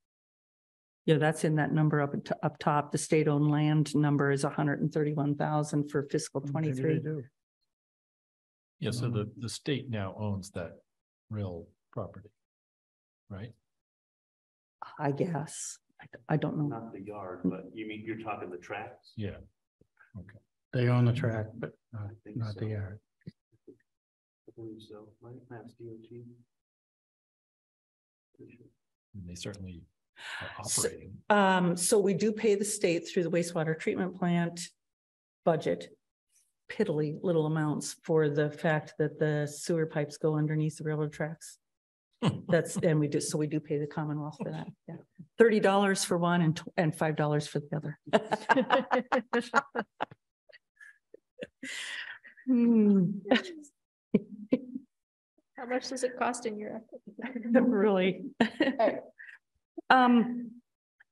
Yeah, that's in that number up, at- up top. The state-owned land number is hundred and thirty-one thousand for fiscal Maybe they twenty-three. do. Yeah, so the, the state now owns that real property. Right? I guess. I, I don't know. Not the yard, but you mean, you're talking the tracks? Yeah. Okay. They own the track, but not, I think not so. the yard. I believe so, right, Mass DOT? Pretty sure. And they certainly are So- operating. Um, so we do pay the state through the wastewater treatment plant budget. Piddly little amounts for the fact that the sewer pipes go underneath the railroad tracks. That's, and we do, so we do pay the Commonwealth for that, yeah. Thirty dollars for one and, tw- and five dollars for the other. Hmm, How much does it cost in Europe? Really. Um,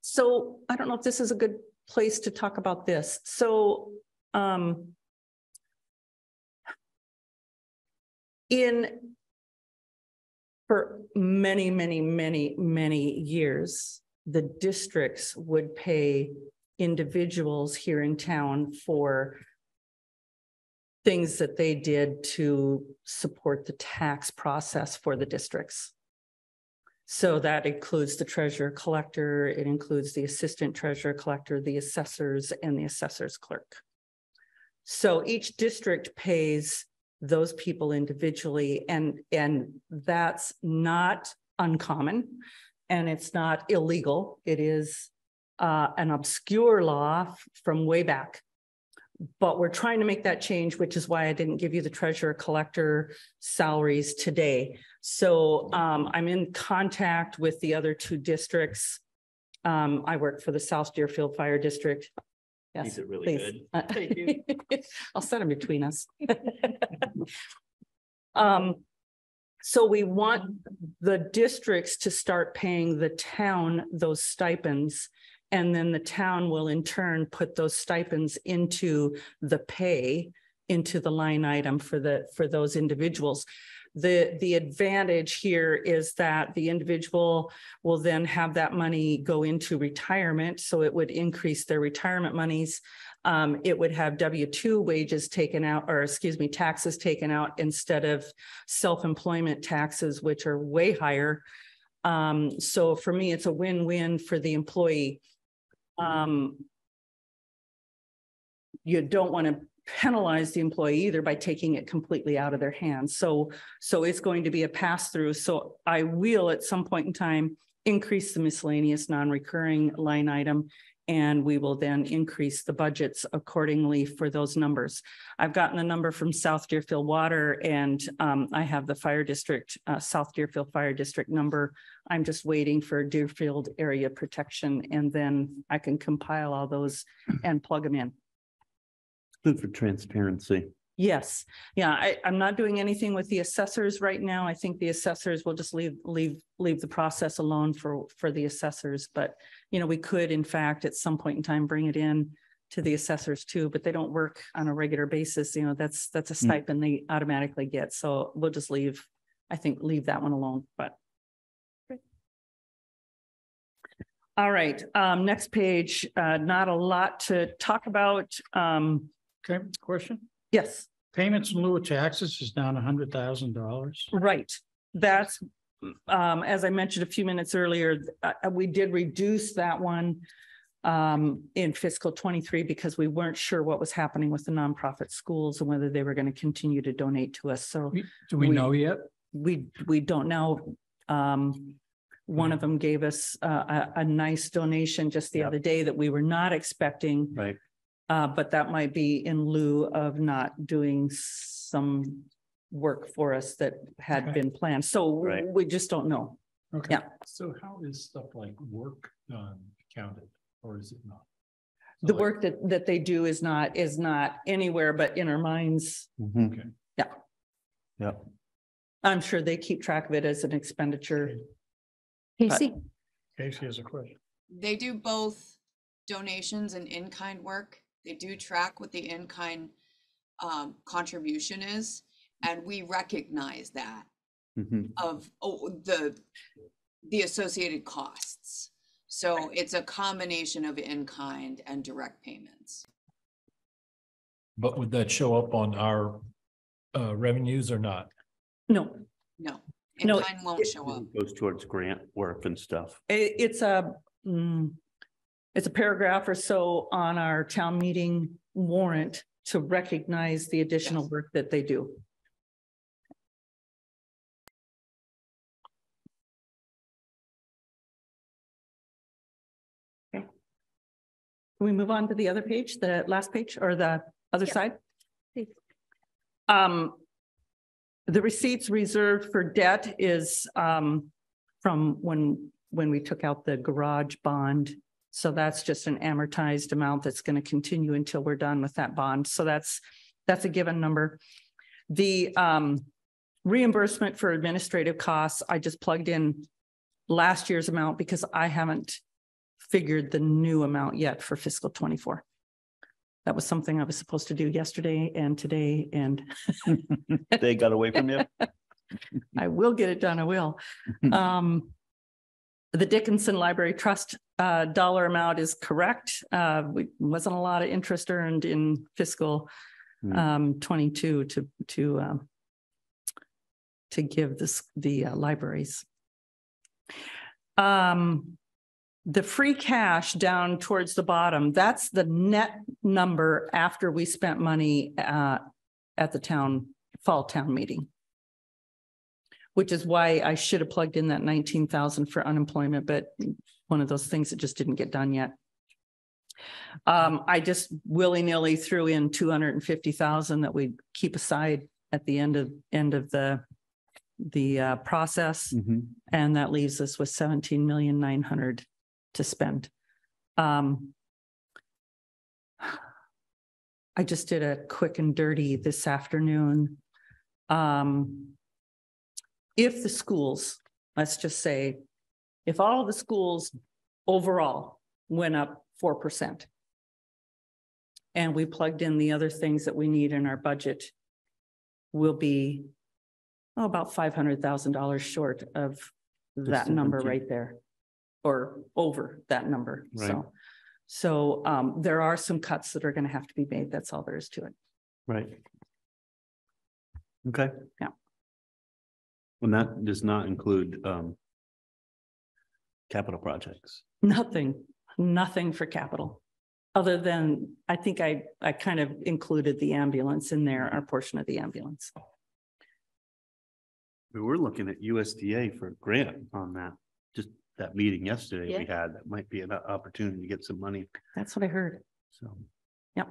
so I don't know if this is a good place to talk about this. So, um, in for many, many, many, many years, the districts would pay individuals here in town for things that they did to support the tax process for the districts. So that includes the treasurer collector, it includes the assistant treasurer collector, the assessors and the assessors clerk. So each district pays those people individually and, and that's not uncommon. And it's not illegal. It is uh, an obscure law from way back. But we're trying to make that change, which is why I didn't give you the treasurer collector salaries today. So um, I'm in contact with the other two districts. Um, I work for the South Deerfield Fire District. Yes, These are really please. good. Uh, I'll set them between us. Um, so we want the districts to start paying the town those stipends. And then the town will in turn put those stipends into the pay, into the line item for the, for those individuals. The, the advantage here is that the individual will then have that money go into retirement, so it would increase their retirement monies. Um, it would have W two wages taken out, or excuse me, taxes taken out instead of self-employment taxes, which are way higher. Um, so for me, it's a win-win for the employee. Um, you don't want to penalize the employee either by taking it completely out of their hands. So, so it's going to be a pass through. So I will at some point in time increase the miscellaneous non-recurring line item. And we will then increase the budgets accordingly for those numbers. I've gotten a number from South Deerfield Water and um, I have the fire district, uh, South Deerfield Fire District number. I'm just waiting for Deerfield area protection and then I can compile all those and plug them in. Good for transparency. Yes, yeah, I, I'm not doing anything with the assessors right now. I think the assessors will just leave, leave, leave the process alone for, for the assessors. But, you know, we could in fact, at some point in time, bring it in to the assessors too, but they don't work on a regular basis. You know, that's, that's a stipend they automatically get. So we'll just leave, I think, leave that one alone, but. All right, um, next page, uh, not a lot to talk about. Um, Okay, question? yes. Payments in lieu of taxes is down a hundred thousand dollars. Right, that's, um, as I mentioned a few minutes earlier, uh, uh, we did reduce that one. Um, in fiscal twenty-three because we weren't sure what was happening with the nonprofit schools and whether they were going to continue to donate to us. So Do we We- know yet? we, we don't know. Um, one of them gave us a, a, a nice donation just the Yep. other day that we were not expecting. Right. Uh, but that might be in lieu of not doing some work for us that had Okay. been planned. So Right. we just don't know. Okay. Yeah. So how is stuff like work done counted, or is it not? The Like- work that, that they do is not, is not anywhere but in our minds. Mhm. Okay. Yeah. Yeah. I'm sure they keep track of it as an expenditure. Casey? Casey has a question. They do both donations and in-kind work. They do track what the in-kind um, contribution is, and we recognize that Mhm. of oh, the the associated costs. So it's a combination of in-kind and direct payments. But would that show up on our uh revenues or not? No, No, No, in-kind won't show up. Goes towards grant work and stuff. It, it's a, mm, it's a paragraph or so on our town meeting warrant to recognize the additional work that they do. Okay. Can we move on to the other page, the last page or the other Yeah. side? Please. Um, the receipts reserved for debt is, um, from when, when we took out the garage bond. So that's just an amortized amount that's going to continue until we're done with that bond. So that's, that's a given number. The, um, reimbursement for administrative costs, I just plugged in last year's amount because I haven't figured the new amount yet for fiscal twenty-four. That was something I was supposed to do yesterday and today, and They got away from you? I will get it done, I will. Um, the Dickinson Library Trust, uh, dollar amount is correct. Uh, we, wasn't a lot of interest earned in fiscal Hmm. um, twenty-two to, to, um, to give this, the uh, libraries. Um, the free cash down towards the bottom, that's the net number after we spent money, uh, at the town, fall town meeting. Which is why I should have plugged in that nineteen thousand for unemployment, but one of those things that just didn't get done yet. Um, I just willy-nilly threw in two hundred and fifty thousand that we keep aside at the end of, end of the, the, uh, process. Mhm. And that leaves us with seventeen million nine hundred to spend. Um. I just did a quick and dirty this afternoon. Um. If the schools, let's just say, if all the schools overall went up four percent. And we plugged in the other things that we need in our budget. We'll be oh, about five hundred thousand dollars short of that number right there. Or over that number, Right. so. So um, there are some cuts that are gonna have to be made. That's all there is to it. Right. Okay. Yeah. And that does not include um. Capital projects. Nothing, nothing for capital. Other than, I think I, I kind of included the ambulance in there, our portion of the ambulance. We were looking at USDA for a grant on that, just that meeting yesterday we had, that might be an o- opportunity to get some money, That's what I heard. so. Yeah.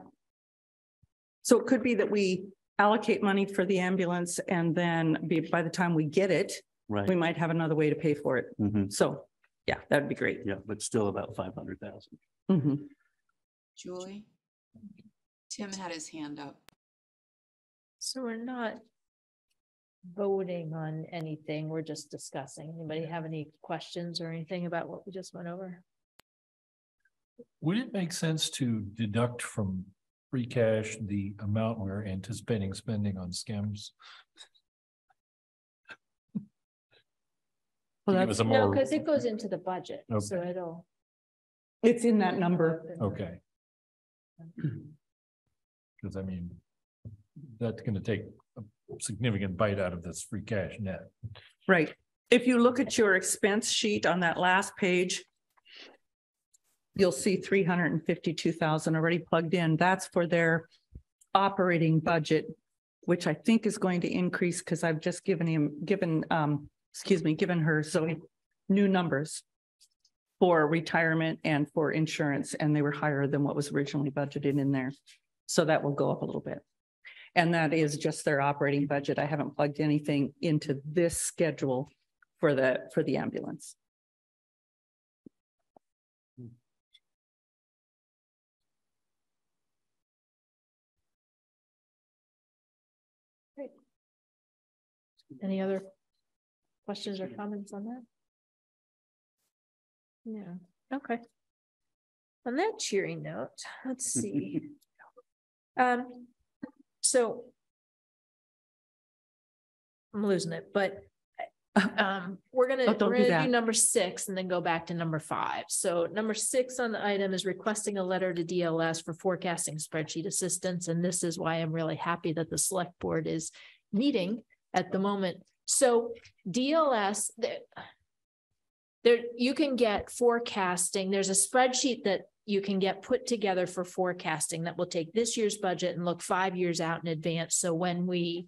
So it could be that we allocate money for the ambulance and then be, by the time we get it, Right, we might have another way to pay for it. Mhm. So, yeah, that'd be great. yeah, but still about five hundred thousand. Mhm. Julie? Tim had his hand up. So we're not voting on anything, we're just discussing. Anybody have any questions or anything about what we just went over? Would it make sense to deduct from free cash the amount we're anticipating spending on SCEMS? Well, To give that's, us a No, more- because it goes into the budget, so it'll. it's in that number. Okay. Cause I mean, that's gonna take a significant bite out of this free cash net. Right. If you look at your expense sheet on that last page, you'll see three hundred and fifty-two thousand already plugged in. That's for their operating budget, which I think is going to increase because I've just given him, given, um, excuse me, given her Zoe new numbers for retirement and for insurance, and they were higher than what was originally budgeted in there. So that will go up a little bit. And that is just their operating budget. I haven't plugged anything into this schedule for the, for the ambulance. Any other questions or comments on that? Yeah, okay. On that cheering note, let's see. Um, so. I'm losing it, but um, we're gonna, Oh, we're do gonna do number six and then go back to number five. So number six on the item is requesting a letter to DLS for forecasting spreadsheet assistance. And this is why I'm really happy that the select board is meeting at the moment. So DLS, there. There, you can get forecasting, there's a spreadsheet that you can get put together for forecasting that will take this year's budget and look five years out in advance. So when we.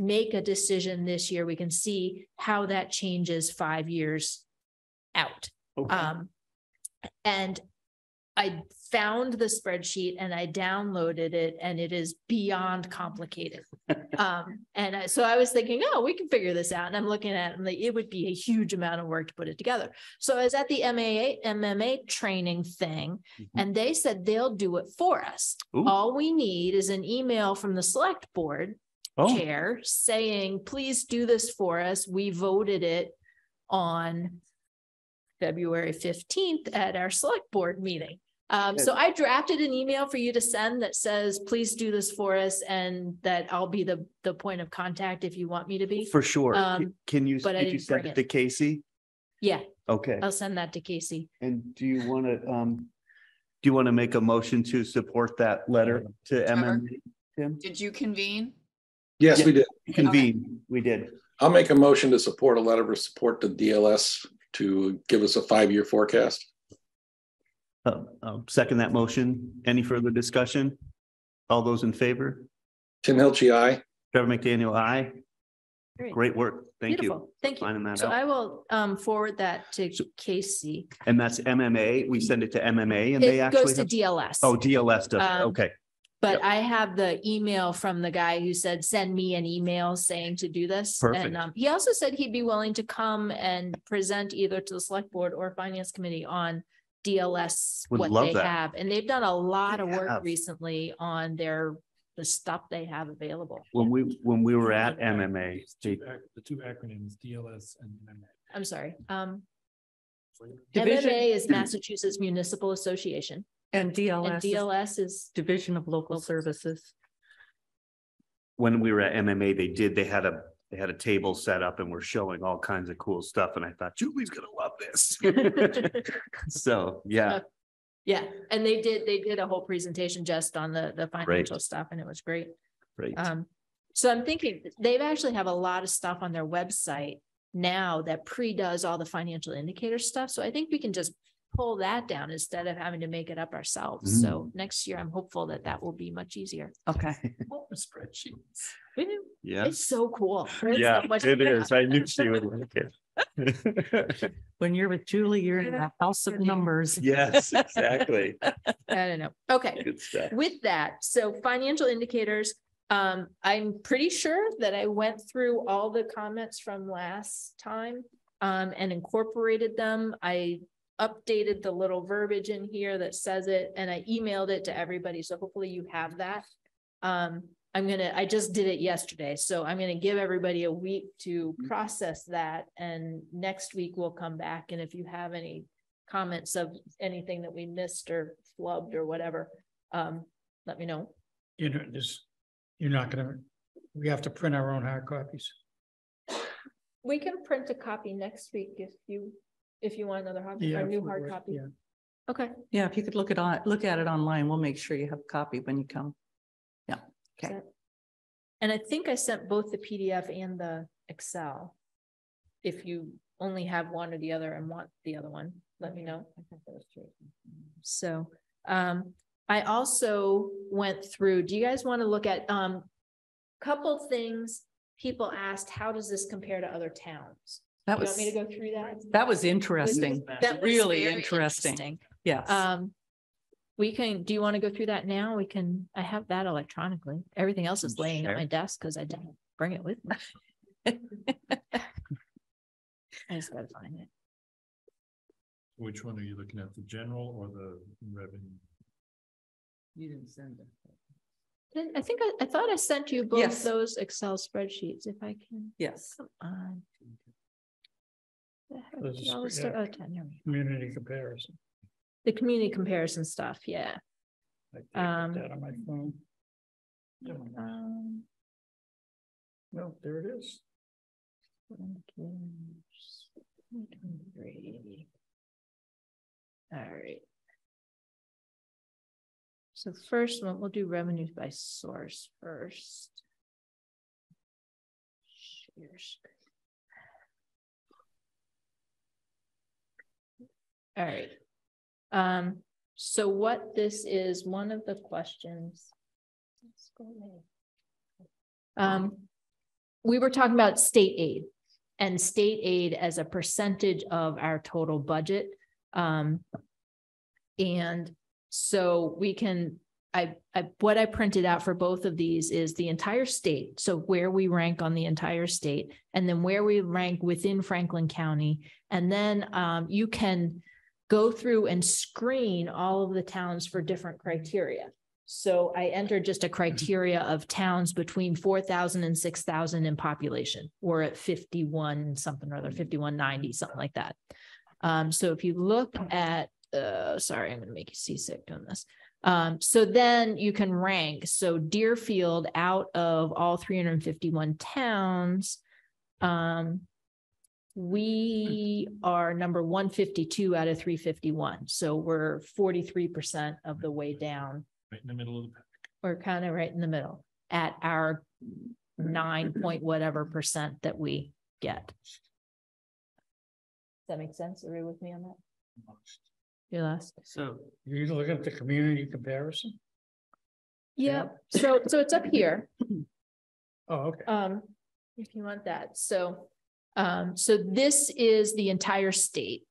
Make a decision this year, we can see how that changes five years out. Um, and I found the spreadsheet and I downloaded it and it is beyond complicated. Um, and I- so I was thinking, oh, we can figure this out. And I'm looking at it and like, it would be a huge amount of work to put it together. So I was at the MAA, MMA training thing Mhm. and they said they'll do it for us. Ooh. All we need is an email from the select board Oh, chair saying, please do this for us. We voted it on February fifteenth at our select board meeting. Um, so I drafted an email for you to send that says, please do this for us and that I'll be the, the point of contact if you want me to be. for sure. Um, Can you, but I did you didn't send bring it to Casey? Yeah, Okay, I'll send that to Casey. and do you want to, um, do you want to make a motion to support that letter to Trevor? MM? Jim? Did you convene? Yes, we did. Convene, we did. I'll make a motion to support a letter of support to DLS to give us a five-year forecast. Uh, uh, second that motion. Any further discussion? All those in favor? Tim Hilchey, I. Trevor McDaniel, aye. Great. Great work. Thank you. Beautiful. Thank you. Finding that So out. I will um forward that to So- Casey. And that's MMA. We send it to MMA and they It actually goes to have. DLS. Oh, DLS does. it. Um, Okay. But I have the email from the guy who said, send me an email saying to do this. Perfect. And um, he also said he'd be willing to come and present either to the select board or finance committee on DLS, Would what love they that. have. And they've done a lot of work have. recently on their, the stuff they have available. When we, when we were at MMA, It's two ac- The two acronyms, DLS and MMA. I'm sorry. Um, Division- MMA is Massachusetts Municipal Association And and DLS, is DLS is, Division of Local Services. when we were at MMA, they did, they had a, they had a table set up and were showing all kinds of cool stuff. And I thought Julie's gonna love this. So, yeah, yeah, and they did, they did a whole presentation just on the, the financial stuff and it was great. great. Um, so I'm thinking they've actually have a lot of stuff on their website now that pre-does all the financial indicator stuff. So I think we can just pull that down instead of having to make it up ourselves. So next year, I'm hopeful that that will be much easier. Okay. Spreadsheets. Yeah, It's so cool. There's yeah, so much- it is. I knew she would like it. When you're with Julie, you're in a house of numbers. Yes, exactly. I don't know. Okay. Good stuff. With that, so financial indicators, um, I'm pretty sure that I went through all the comments from last time. Um, and incorporated them. I updated the little verbiage in here that says it and I emailed it to everybody. So hopefully you have that. Um, I'm gonna, I just did it yesterday, so I'm gonna give everybody a week to process that and next week we'll come back and if you have any. Comments of anything that we missed or flubbed or whatever, um, let me know. You know, this, you're not gonna, we have to print our own hard copies. We can print a copy next week if you, if you want another hard, Yeah, a new hard copy. yeah. Okay. Yeah, if you could look it on, look at it online, we'll make sure you have a copy when you come. Yeah, okay. And I think I sent both the PDF and the Excel. If you only have one or the other and want the other one, let me know. I think that was true. So, um, I also went through, do you guys want to look at, um, couple things? People asked, how does this compare to other towns? That You was, want me to go through that? that was interesting. That was Really very interesting. Yes. Um, we can, do you want to go through that now? We can, I have that electronically. Everything else is laying at Sure. my desk because I didn't bring it with me. I just gotta find it. Which one are you looking at, the general or the revenue? You didn't send it. Did- I think I, I thought I sent you both Yes. those Excel spreadsheets, if I can. Yes. Come on. The heck Those did are all this spread- stuff- yeah. oh, ten, here we go. Community comparison. The community comparison stuff, yeah. I think I Um, that on my phone. Um, No, there it is. All right. So first one, we'll do revenues by source first. Share screen. All right. Um, so what this is, one of the questions. Um, we were talking about state aid and state aid as a percentage of our total budget. Um, and so we can, I, I, what I printed out for both of these is the entire state. So where we rank on the entire state and then where we rank within Franklin County. And then, um, you can go through and screen all of the towns for different criteria. So I entered just a criteria of towns between 4,000 and 6,000 in population. We're at fifty-one something or other, fifty-one ninety, something like that. Um, so if you look at, uh, sorry, I'm gonna make you seasick doing this. Um, so then you can rank, so Deerfield out of all three hundred and fifty-one towns. Um, we are number one fifty-two out of three fifty-one, so we're forty-three percent of the way down Right in the middle of the pack. we're kind of right in the middle. at our nine point whatever percent that we get. Does that make sense? Are you with me on that? You last? So You're looking at the community comparison? Yeah, so, so it's up here. Oh, okay. Um, if you want that, so, um, so this is the entire state.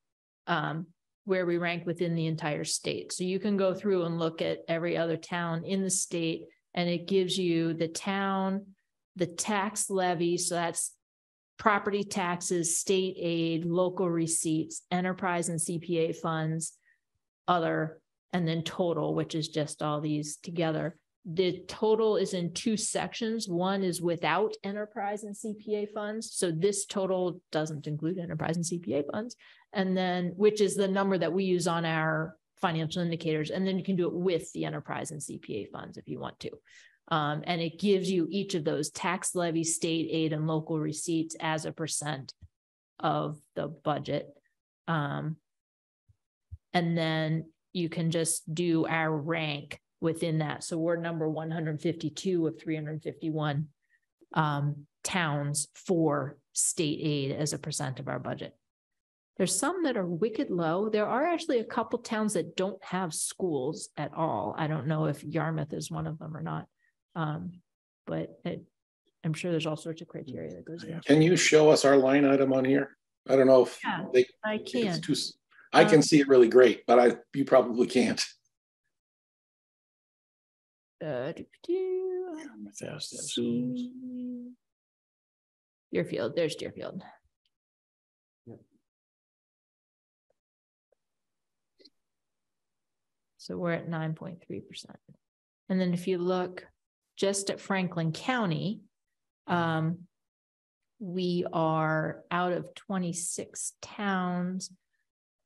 Um, where we rank within the entire state. So you can go through and look at every other town in the state. And it gives you the town, the tax levy, so that's. Property taxes, state aid, local receipts, enterprise and CPA funds. Other, and then total, which is just all these together the total is in two sections. One is without enterprise and CPA funds. So this total doesn't include enterprise and CPA funds. And then, which is the number that we use on our financial indicators. And then you can do it with the enterprise and CPA funds if you want to. Um, and it gives you each of those tax levy, state aid, and local receipts as a percent of the budget. Um, and then you can just do our rank within that. So we're number one hundred and fifty-two of three hundred and fifty-one um, towns for state aid as a percent of our budget. There's some that are wicked low. There are actually a couple towns that don't have schools at all. I don't know if Yarmouth is one of them or not. Um, but it, I'm sure there's all sorts of criteria that goes in. Can you show us our line item on here? I don't know if Yeah, they, I it's can. too, s- I can Um, see it really great, but I, you probably can't. Uh, do-do-do. See. Deerfield, there's Deerfield. So we're at nine point three percent. And then if you look just at Franklin County, um, we are out of twenty-six towns.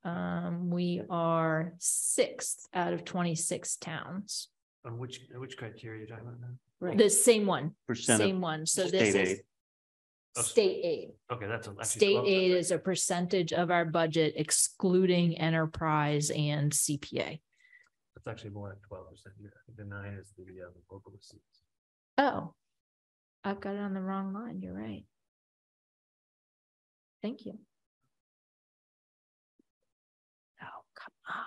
Um, we are sixth out of twenty-six towns. On which, which criteria are you talking about now? The same one, Percent of same one. So this state is aid. Oh, state aid. Okay, that's. a- actually State closer, aid right? is a percentage of our budget excluding enterprise and CPA. It's actually more than twelve percent. I the nine is the uh, local receipts. Oh. I've got it on the wrong line. You're right. Thank you. Oh, come on.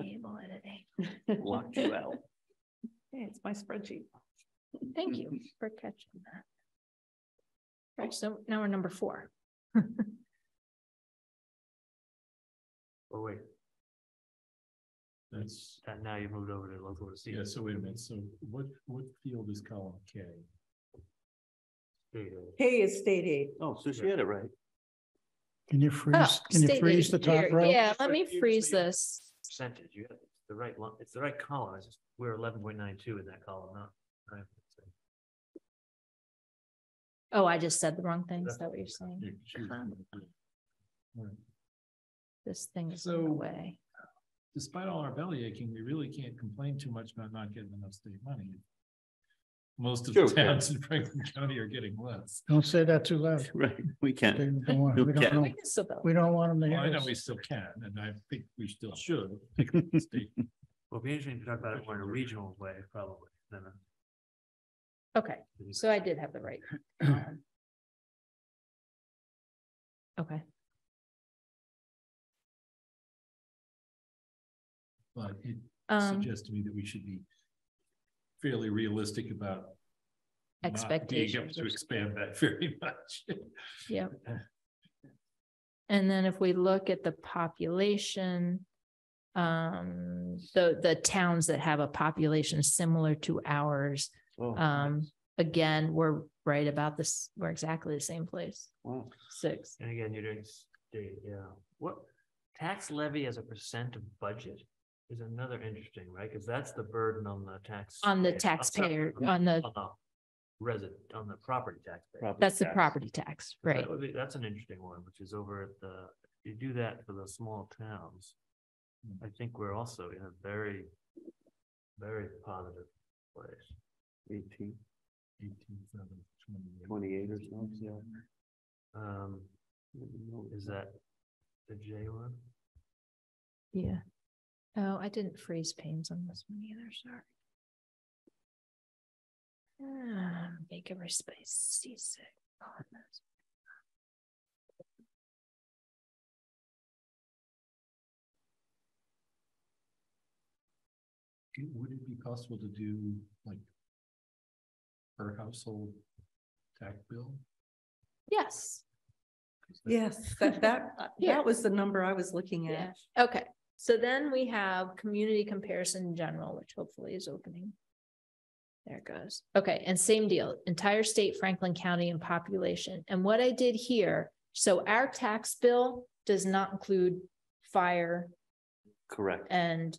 Table editing. Locked you out. Hey, it's my spreadsheet. Thank you for catching that. Right, so now we're number four. Oh, wait, That's, and now you've moved over to local receipts. yeah, so wait a minute, so what, what field is column K? State aid. K is state aid. Oh, so she had it right. Can you Oh, freeze, can you state freeze the top row? Yeah, let me freeze this. Percentage, you have the right line, it's the right column, it's just, we're eleven point nine two in that column, not. nine. Oh, I just said the wrong thing. Is that what you're saying? Yeah, sure. Come Right. This thing is in the So- way. Despite all our belly aching, we really can't complain too much about not getting enough state money. Most of the Sure. towns in Franklin County are getting less. Don't say that too loud. Right, we They can. don't want- We don't Okay. know, We can we don't want them to Well, I hear know us. we still can, and I think we still should. State- Well, it'd be interesting to talk about it more in a regional way, probably, than a. Okay, so I did have the right. um, Okay, But it um, suggests to me that we should be fairly realistic about not being able Expectations to expand that very much. yeah. And then if we look at the population. Um, the, the towns that have a population similar to ours, Oh, um, again, we're right about this, we're exactly the same place, wow. six. And again, you're doing state, yeah, what, tax levy as a percent of budget is another interesting, right? Because that's the burden on the tax. On the payer. I'm sorry, taxpayer, on the, On the resident, on the property taxpayer. Property that's the tax. property tax, right? That would be, that's an interesting one, which is over at the, you do that for the small towns. I think we're also in a very, very positive place. Eighteen, Eighteen, seven, twenty-eight. twenty-eight or something, yeah. Um, is that the J one? Yeah. Oh, I didn't freeze panes on this one either, sorry. Ah, Make every space seasick. Would it be possible to do like per household tax bill? Yes, Yes, that, that, Here. that was the number I was looking yeah, at. okay. So then we have community comparison in general, which hopefully is opening. There it goes. Okay, and same deal, entire state Franklin County and population. And what I did here, so our tax bill does not include fire Correct. and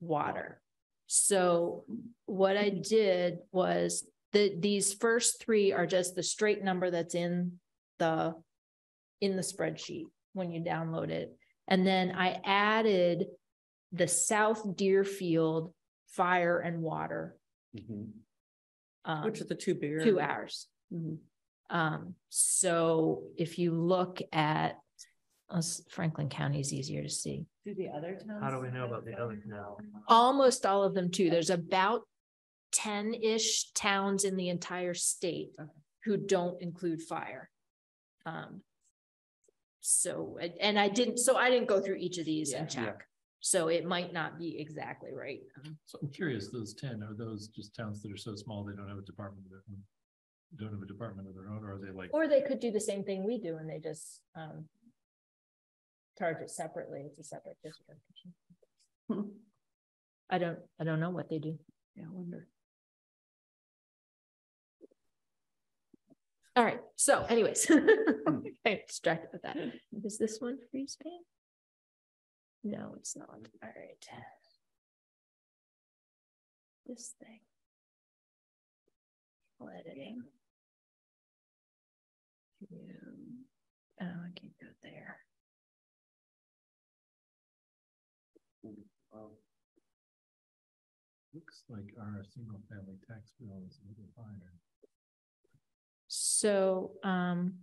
water. So what I did was the, these first three are just the straight number that's in the, in the spreadsheet when you download it. And then I added the South Deerfield fire and water. Mhm. um, Which are the two bigger. two hours. Mhm. Um, so if you look at us, Franklin County is easier to see. Do the other towns? How do we know about the other now? Almost all of them too. There's about ten-ish towns in the entire state who don't include fire. Um. So, and- and I didn't, so I didn't go through each of these and Yeah. check. So it might not be exactly right. So I'm curious, those ten, are those just towns that are so small, they don't have a department of their own? Don't have a department of their own, or are they like? Or they could do the same thing we do and they just, um. Charge it separately. It's a separate district. I don't, I don't know what they do. Yeah, I wonder. All right, so anyways. Hmm. Okay, distracted with that. Is this one free span? No, it's not. All right. This thing. Editing. Oh, I can't go there. Looks like our single family tax bill is a little higher. So, um,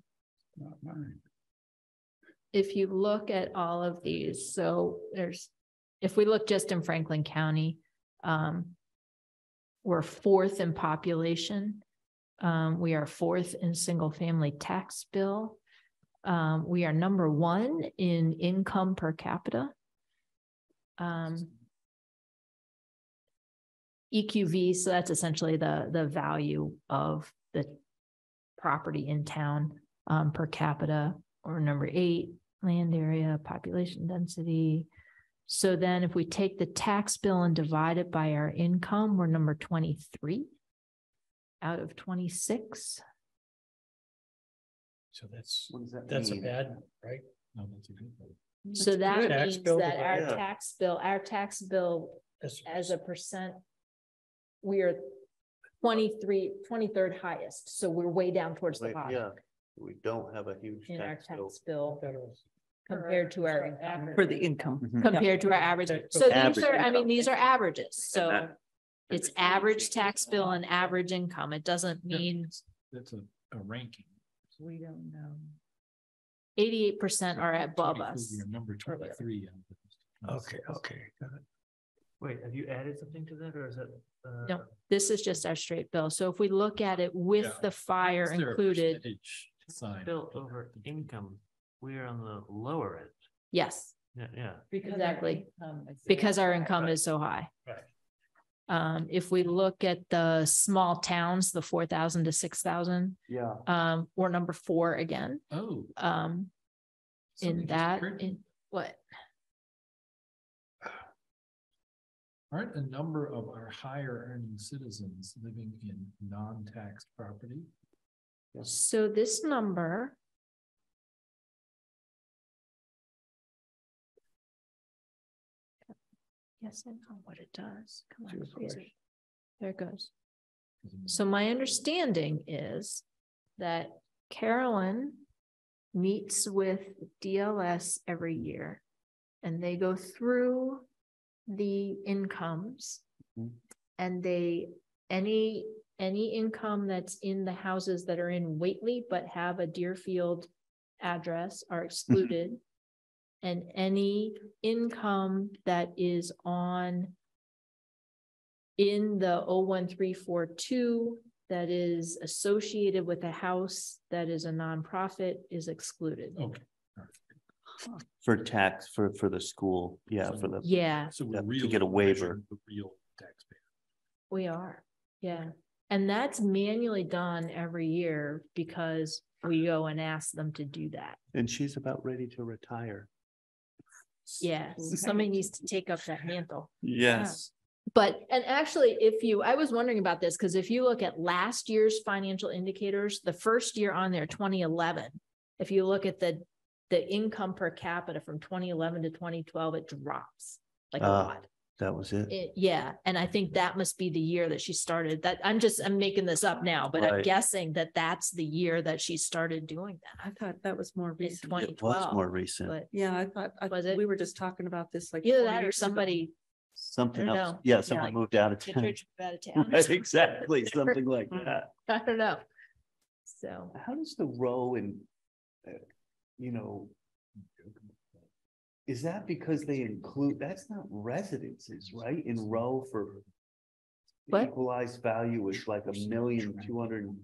if you look at all of these, so there's, if we look just in Franklin County, um, we're fourth in population. Um, we are fourth in single family tax bill. Um, we are number one in income per capita. Um, EQV, so that's essentially the, the value of the property in town, um, per capita, or number eight, land area, population density. So then if we take the tax bill and divide it by our income, we're number twenty-three out of twenty-six. So that's, What does that that's a mean? bad, right? No, that's a good thing. So that good. Means that our divided. tax bill, our tax bill That's- as a percent, we are 23, 23rd highest, so we're way down towards the Wait, bottom Yeah, we don't have a huge in our tax bill. tax bill compared to our income. For the income. Mhm. compared to our average. So bill. these are, I mean, these are averages, so that- it's average tax bill and average income. It doesn't Yeah. mean That's a, a ranking. We don't know. eighty-eight percent are above us. Number twenty-three. Okay, okay. got it. Wait, have you added something to that or is that? uh, No. This is just our straight bill. So if we look at it with Yeah. the fire Is there a included, percentage sign? Bill over income, we're on the lower end. yes, Yeah, yeah. Because our Exactly. income is- because our income is so high. Right. Um, if we look at the small towns, the four thousand to six thousand, Yeah. um, we're number four again. Oh. Um, something in just that, occurred to me. in what? Aren't a number of our higher earning citizens living in non-taxed property? Yes. So this number. Yes, I know what it does. Come on, Good please. There it goes. So my understanding is that Carolyn meets with DLS every year. And they go through the incomes. Mhm. And they, any, any income that's in the houses that are in Whately but have a Deerfield address are excluded. And any income that is on in the oh one three four two that is associated with a house that is a nonprofit is excluded. Okay. For tax, for, for the school, yeah, for the, Yeah, So we're to get a waiver. The real taxpayer. we are. Yeah. And that's manually done every year because we go and ask them to do that. and she's about ready to retire. Yeah, so somebody needs to take up that mantle. Yes. But, and actually, if you, I was wondering about this, because if you look at last year's financial indicators, the first year on there, twenty eleven. If you look at the, the income per capita from twenty eleven to twenty twelve, it drops like a Ah. lot. That was it. It- yeah, and I think that must be the year that she started that. I'm just, I'm making this up now, but I'm guessing that that's the year that she started doing that. I thought that was more In recent. It was more recent. But Yeah, I thought, I- Was it? we were just talking about this like. either that or years ago. somebody, Something else. know. Yeah, Yeah, someone like moved out of town. church out of town. Right. Exactly, something like that. I don't know. So. How does the Rowe and, uh, you know, is that because they include, that's not residences, right? In Rowe for What? equalized value is like a million, two hundred and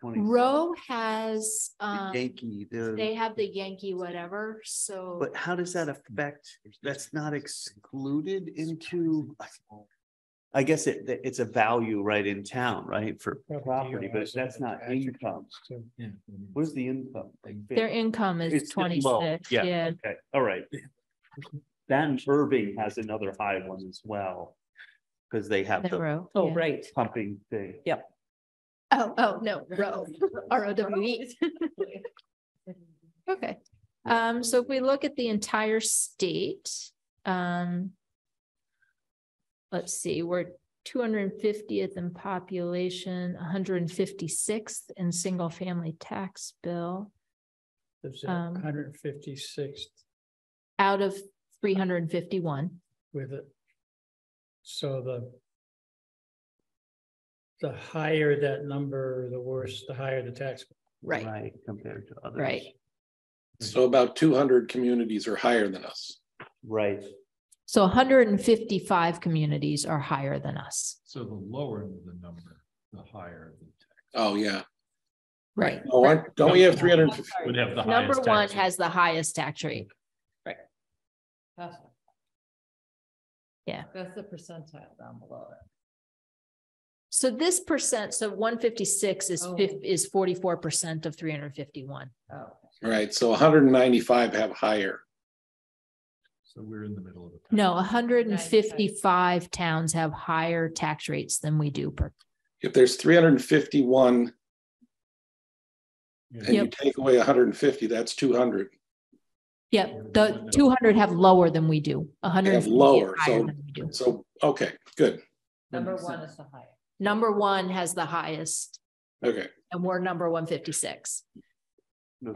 twenty. Rowe has, um, Yankee, the. they have the Yankee whatever, so. But how does that affect, that's not excluded into? I guess it, it's a value right in town, right, for property, but that's not income. Yeah. Where's the income? Their income is It's still low. twenty-six, Yeah, yeah. okay, all right. Then Erving has another high one as well. Cause they have The the row. Oh, yeah. right. pumping thing. Oh, oh, no, Rowe, R O W E. Okay, um, so if we look at the entire state, um. Let's see, we're two hundred and fiftieth in population, hundred and fifty-sixth in single-family tax bill There's Um, hundred and fifty-sixth out of three hundred and fifty-one. with it. So the the higher that number, the worse, the higher the tax. Right, Right, compared to others. right. So about two hundred communities are higher than us. Right, So hundred and fifty-five communities are higher than us. So the lower the number, the higher the tax. Oh, yeah. Right. Oh, aren't- don't we have three hundred? Would have the Number highest one tax. has the highest tax rate. Right. That's Yeah. That's the percentile down below it. So this percent, so one fifty-six is Oh. fif- is forty-four percent of three hundred and fifty-one. Oh. Right, so hundred and ninety-five have higher. So we're in the middle of it. No, hundred and fifty-five towns have higher tax rates than we do per. If there's three hundred and fifty-one and you take away hundred and fifty, that's two hundred. Yep, the two hundred have lower than we do, hundred have lower, so- than we do. So, okay, good. Number one is the highest. Number one has the highest Okay, and we're number one fifty-six.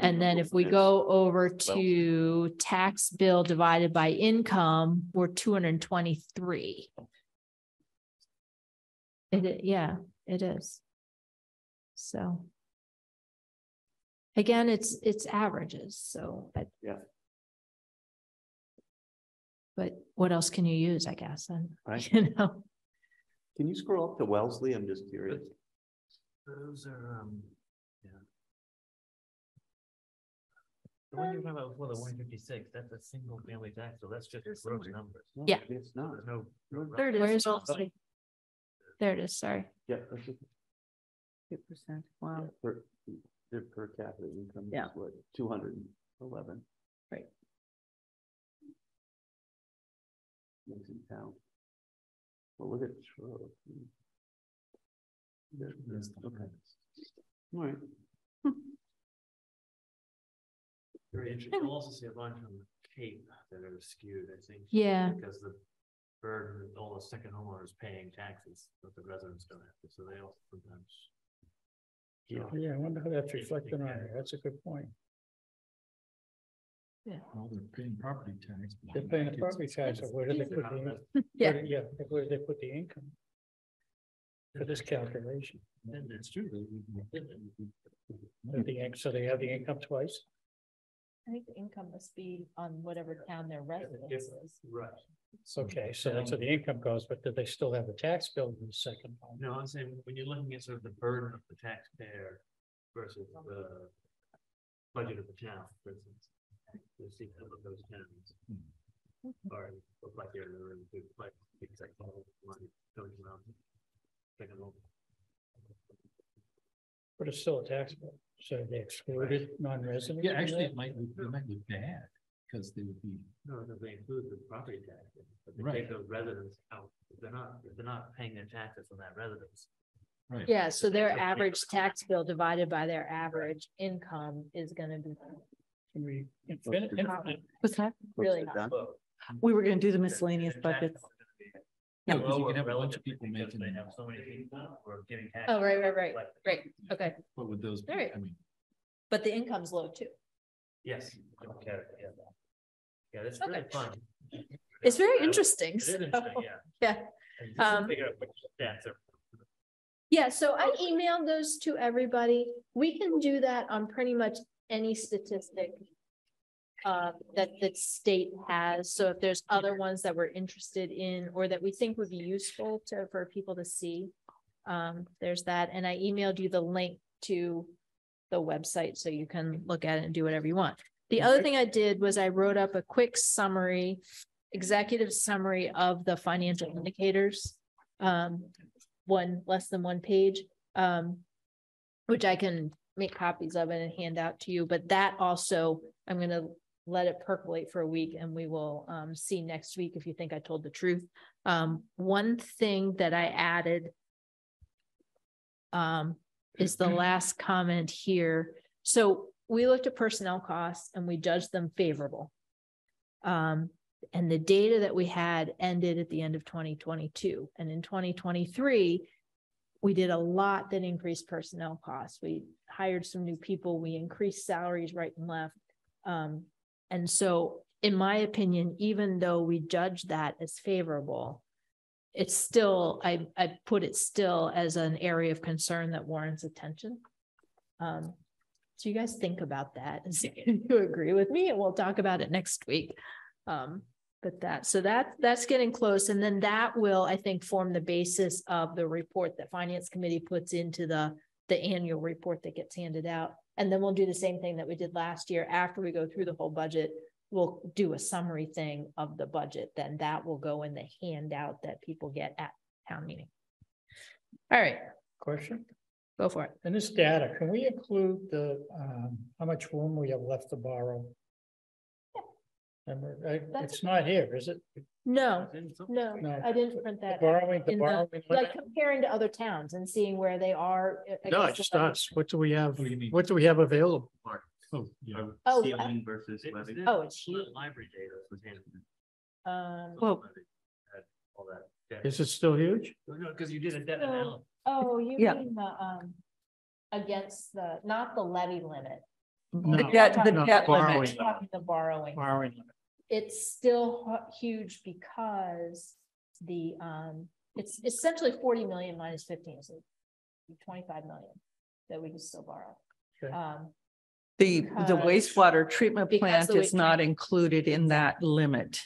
And then if we go over to tax bill divided by income, we're two hundred and twenty-three. It, yeah, it is. So. Again, it's, it's averages, so. I- Yeah. But what else can you use, I guess, and, Right. you know, Can you scroll up to Wellesley? I'm just curious. Those are, um, The one you're um, talking about before the one fifty-six, that's a single family tax, so that's just gross numbers. No, Yeah. It's not. There's no. there it is. Where's Wellesley? There it is, sorry. Yeah. that's just- Two percent, wow. Per, their per capita income is Yeah. what, two hundred and eleven? Right. Lives in town. Well, look at. Shrub. There- That's the Okay, highest. all right. Hmm. Very interesting. You'll also see a bunch on the Cape that are skewed, I think. Yeah. Because the burden, all the second homeowners paying taxes, but the residents don't have to, so they also sometimes. Yeah. Yeah, I wonder how that's reflected on here. That's a good point. Yeah. Well, they're paying property tax. They're paying the property tax, so where do they put the, Yeah. where do- yeah, where do they put the income? For this calculation, And That's true. they would- The inc- so they have the income twice? I think the income must be on whatever town their residence is. Right. It's okay, so that's where the income goes, but do they still have a tax bill in the second home? No, I'm saying, when you're looking at sort of the burden of the taxpayer versus the budget of the town, for instance. You see some of those towns. Hmm. Are, look like they're in a really good place, because like all the money going around. Second home. But it's still a tax bill, so they excluded non-residents? Yeah, actually, it might, be- it might be bad, because they would be, No, no, they include the property tax, but they Right. take those residents out, they're not, they're not paying their taxes on that residence. right. Yeah, so their average tax bill divided by their average income is gonna be Can we infinite, infinite, What's that? really not. We were gonna do the miscellaneous budgets. Yeah, Yeah, because you lower can have a bunch of people making, They have so many people who are getting. taxed. Oh, right, right, right, Like- right, okay, what would those be? Alright. I mean, but the income's low too. Yes. Okay, yeah. Yeah, that's really Okay. fun. It's very Yeah, interesting. It is interesting, yeah. Yeah, And just Um, Figure out which stats are. yeah, so I emailed those to everybody. We can do that on pretty much any statistic. Uh, that the state has, so if there's other ones that we're interested in or that we think would be useful to, for people to see. Um, there's that, and I emailed you the link to the website, so you can look at it and do whatever you want. The other thing I did was I wrote up a quick summary, executive summary of the financial indicators. Um, one, less than one page, um, which I can make copies of it and hand out to you, but that also, I'm gonna let it percolate for a week and we will, um, see next week if you think I told the truth. Um, one thing that I added um, is the last comment here. So we looked at personnel costs and we judged them favorable. Um, and the data that we had ended at the end of twenty twenty-two, and in twenty twenty-three, we did a lot that increased personnel costs. We hired some new people, we increased salaries right and left. Um, and so, in my opinion, even though we judge that as favorable, it's still, I, I put it still as an area of concern that warrants attention. Um, so you guys think about that and see if you agree with me, and we'll talk about it next week. Um, but that, so that, that's getting close, and then that will, I think, form the basis of the report that Finance Committee puts into the, the annual report that gets handed out. And then we'll do the same thing that we did last year, after we go through the whole budget, we'll do a summary thing of the budget, then that will go in the handout that people get at town meeting. All right, question? go for it. In this data, can we include the, um, how much room we have left to borrow? And I, it's not here, is it? No, no, No. I didn't print that. out. borrowing, the in the- borrowing Like comparing to other towns and seeing where they are. uh, No, against just the- us. What do we have? What do you mean? What do we have available? oh, yeah. Oh, Ceiling versus It levy. in Oh, it's huge. Library data was handed. Um, Well- Had All that. debt. Is it still huge? No, because you did a debt So- analysis. oh, you Yeah. mean the, um, against the, not the levy limit. No, The debt, the debt limit. Talking the borrowing. Borrowing limit. It's still hu- huge because the, um, it's essentially forty million minus fifteen, so twenty-five million that we can still borrow. Okay. Um, The, the Because- wastewater treatment because plant the is not included in that limit.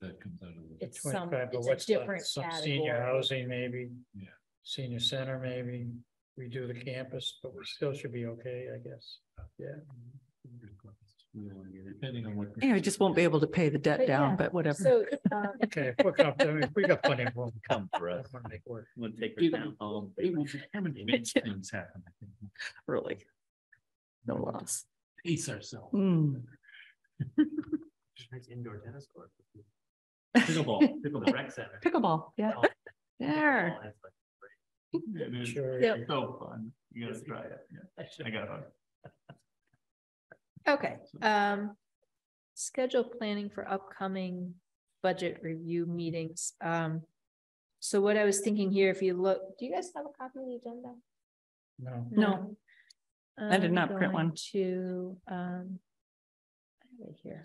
That comes out of the. it's some, 25, but it's what's a the- different some Senior category. housing, maybe. Yeah. Senior center, maybe. We do the campus, but we still should be okay, I guess. Yeah. Depending on what. Yeah, I just won't be able to pay the debt But down, but whatever. So, um, Okay, if we're comfortable, we got plenty of room. Come for us. wanna make work. We'll take her It down home. It will determine when things happen. I think. Really. No loss. Pace ourselves. Hmm. Nice indoor tennis court. Pickleball, pickleball. rec center. Pickleball, yeah. Oh, There. pickleball It is Sure. Yep. So fun. You gotta try it. Yeah, I got it. Okay, um, schedule planning for upcoming budget review meetings. Um, so what I was thinking here, if you look, do you guys have a copy of the agenda? No. No. I did not print one. going To, um. I have it Here,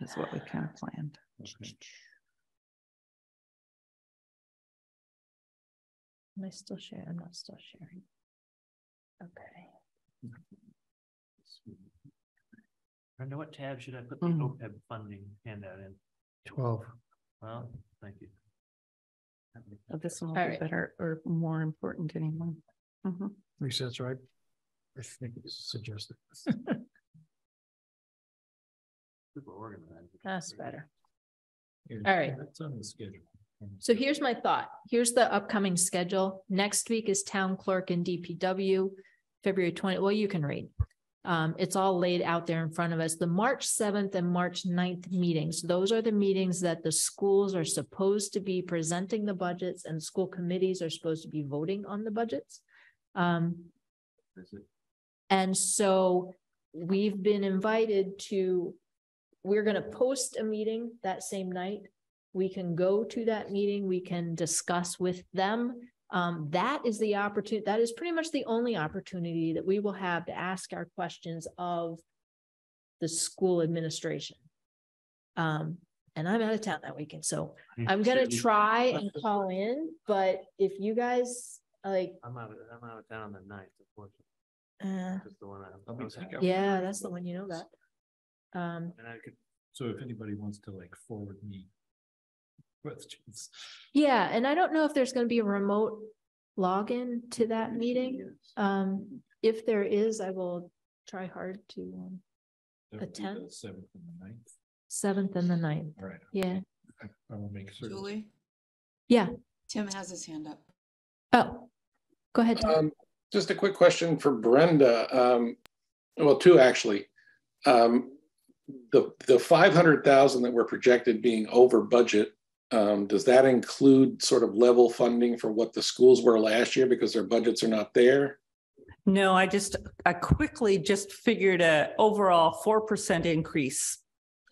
That's what we kind of planned. am I still sharing? I'm not still sharing. Okay. Brenda, what tab should I put the Mhm. OPEB funding handout in? Twelve. Well, thank you. Uh, This one will All be right. better or more important anyway. Mhm. At least that's right. I think it's suggested. Super organized. That's better. Here, All right. It's on the schedule. So here's my thought. Here's the upcoming schedule. Next week is town clerk and DPW. February twenty, well, you can read. Um, it's all laid out there in front of us. The March seventh and March 9th meetings, those are the meetings that the schools are supposed to be presenting the budgets and school committees are supposed to be voting on the budgets. Um, and so we've been invited to, we're gonna post a meeting that same night. We can go to that meeting, we can discuss with them. Um, that is the opportunity, that is pretty much the only opportunity that we will have to ask our questions of the school administration. Um, and I'm out of town that weekend, so I'm gonna try and call in, but if you guys, like, I'm out, of I'm out of town on the ninth, unfortunately. uh, That's the one I- I'll I be was back having. out. yeah, that's the one, you know that. Um, And I could, So if anybody wants to like forward me questions. Yeah, and I don't know if there's gonna be a remote login to that meeting. Um, if there is, I will try hard to, um, that the Attend? Seventh and the ninth. seventh and the ninth. All right. Yeah, I I will make certain. Julie, yeah. Tim has his hand up. Oh, go ahead. Tom. Um, just a quick question for Brenda. Um, well, two actually. Um, the, the five hundred thousand that were projected being over budget, um, does that include sort of level funding for what the schools were last year because their budgets are not there? No, I just, I quickly just figured a overall four percent increase.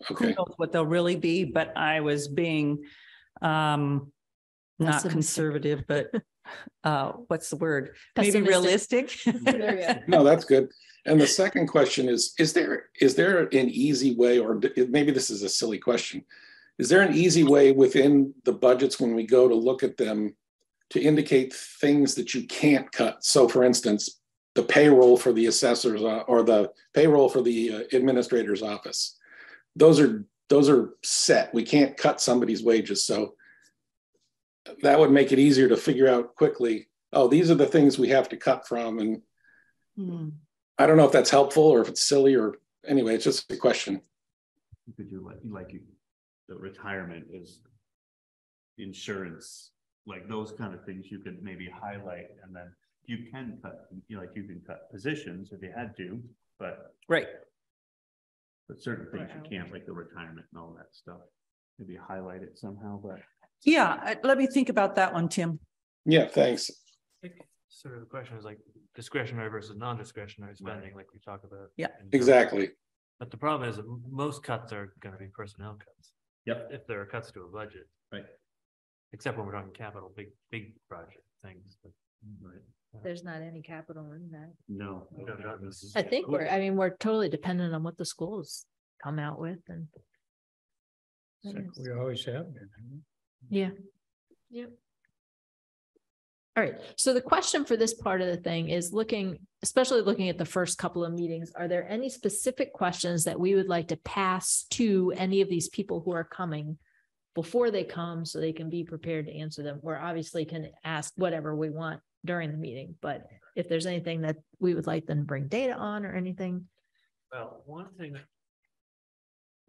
Who knows what they'll really be, but I was being um not Pessimistic. conservative, but uh, what's the word? Maybe realistic. There you go. no, that's good. And the second question is, is there, is there an easy way, or d- maybe this is a silly question? Is there an easy way within the budgets when we go to look at them to indicate things that you can't cut? So for instance, the payroll for the assessors uh, or the payroll for the uh, administrator's office. Those are, those are set. We can't cut somebody's wages. So that would make it easier to figure out quickly, oh, these are the things we have to cut from and Hmm. I don't know if that's helpful or if it's silly or anyway, it's just a question. You could do like, like you, the retirement is insurance, like those kind of things you could maybe highlight and then you can cut, you know, like you can cut positions if you had to, but, Right. but certain things you can't, like the retirement and all that stuff. Maybe highlight it somehow, but. Yeah, I- let me think about that one, Tim. Yeah, thanks. sort of the question is like discretionary versus non-discretionary spending, like we talk about. Yeah. in terms- Exactly. But the problem is that m- most cuts are gonna be personnel cuts. Yep. If there are cuts to a budget. Right. Except when we're talking capital, big, big project things, but. Right. There's not any capital in that. No. we don't know this is- I think we're, I mean, we're totally dependent on what the schools come out with and. We always have been. Yeah. Yep. All right, so the question for this part of the thing is looking, especially looking at the first couple of meetings, are there any specific questions that we would like to pass to any of these people who are coming? Before they come, so they can be prepared to answer them, or obviously can ask whatever we want during the meeting, but if there's anything that we would like them to bring data on or anything. Well, one thing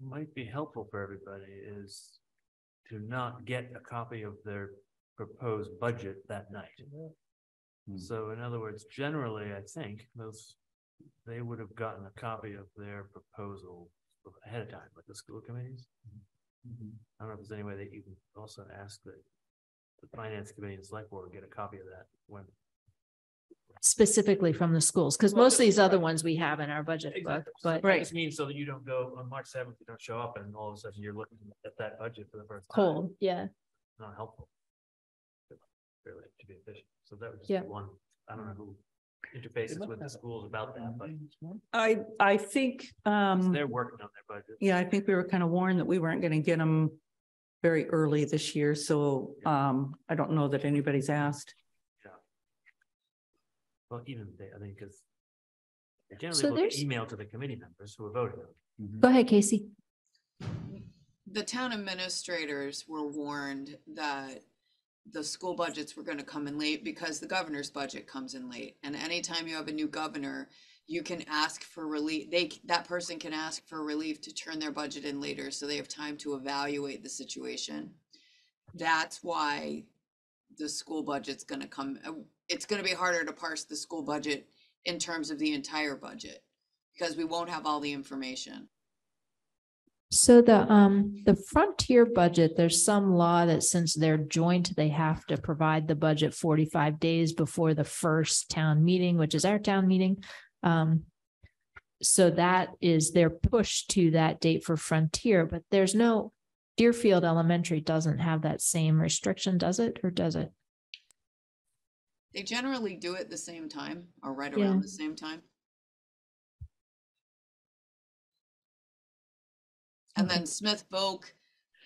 might be helpful for everybody is to not get a copy of their proposed budget that night. Hmm. So in other words, generally, I think those, they would have gotten a copy of their proposal ahead of time, like the school committees. I don't know if there's any way that you can also ask that the finance committee and select board get a copy of that when. Specifically from the schools, because Well, most of these other ones we have in our budget book, Exactly. So but right just means so that you don't go on March seventh, you don't show up and all of a sudden you're looking at that budget for the first time. cold, yeah. Not helpful. Really, to be efficient. So that would just Yeah. be one, I don't know who interfaces with the schools about that, but I, I think, um, they're working on their budget. yeah, I think we were kind of warned that we weren't gonna get them very early this year, so, um, I don't know that anybody's asked. Yeah. Well, even they, I think, because they So generally look there's- email to the committee members who are voting. Go ahead, Casey. the town administrators were warned that the school budgets were gonna come in late because the governor's budget comes in late. And anytime you have a new governor, you can ask for relief, they, that person can ask for relief to turn their budget in later, so they have time to evaluate the situation. That's why the school budget's gonna come, uh, it's gonna be harder to parse the school budget in terms of the entire budget. Because we won't have all the information. So the, um, the frontier budget, there's some law that since they're joint, they have to provide the budget forty-five days before the first town meeting, which is our town meeting. Um, so that is their push to that date for frontier, but there's no, Deerfield Elementary doesn't have that same restriction, does it, or does it? They generally do it the same time or right Yeah. around the same time. And then Smith Voc,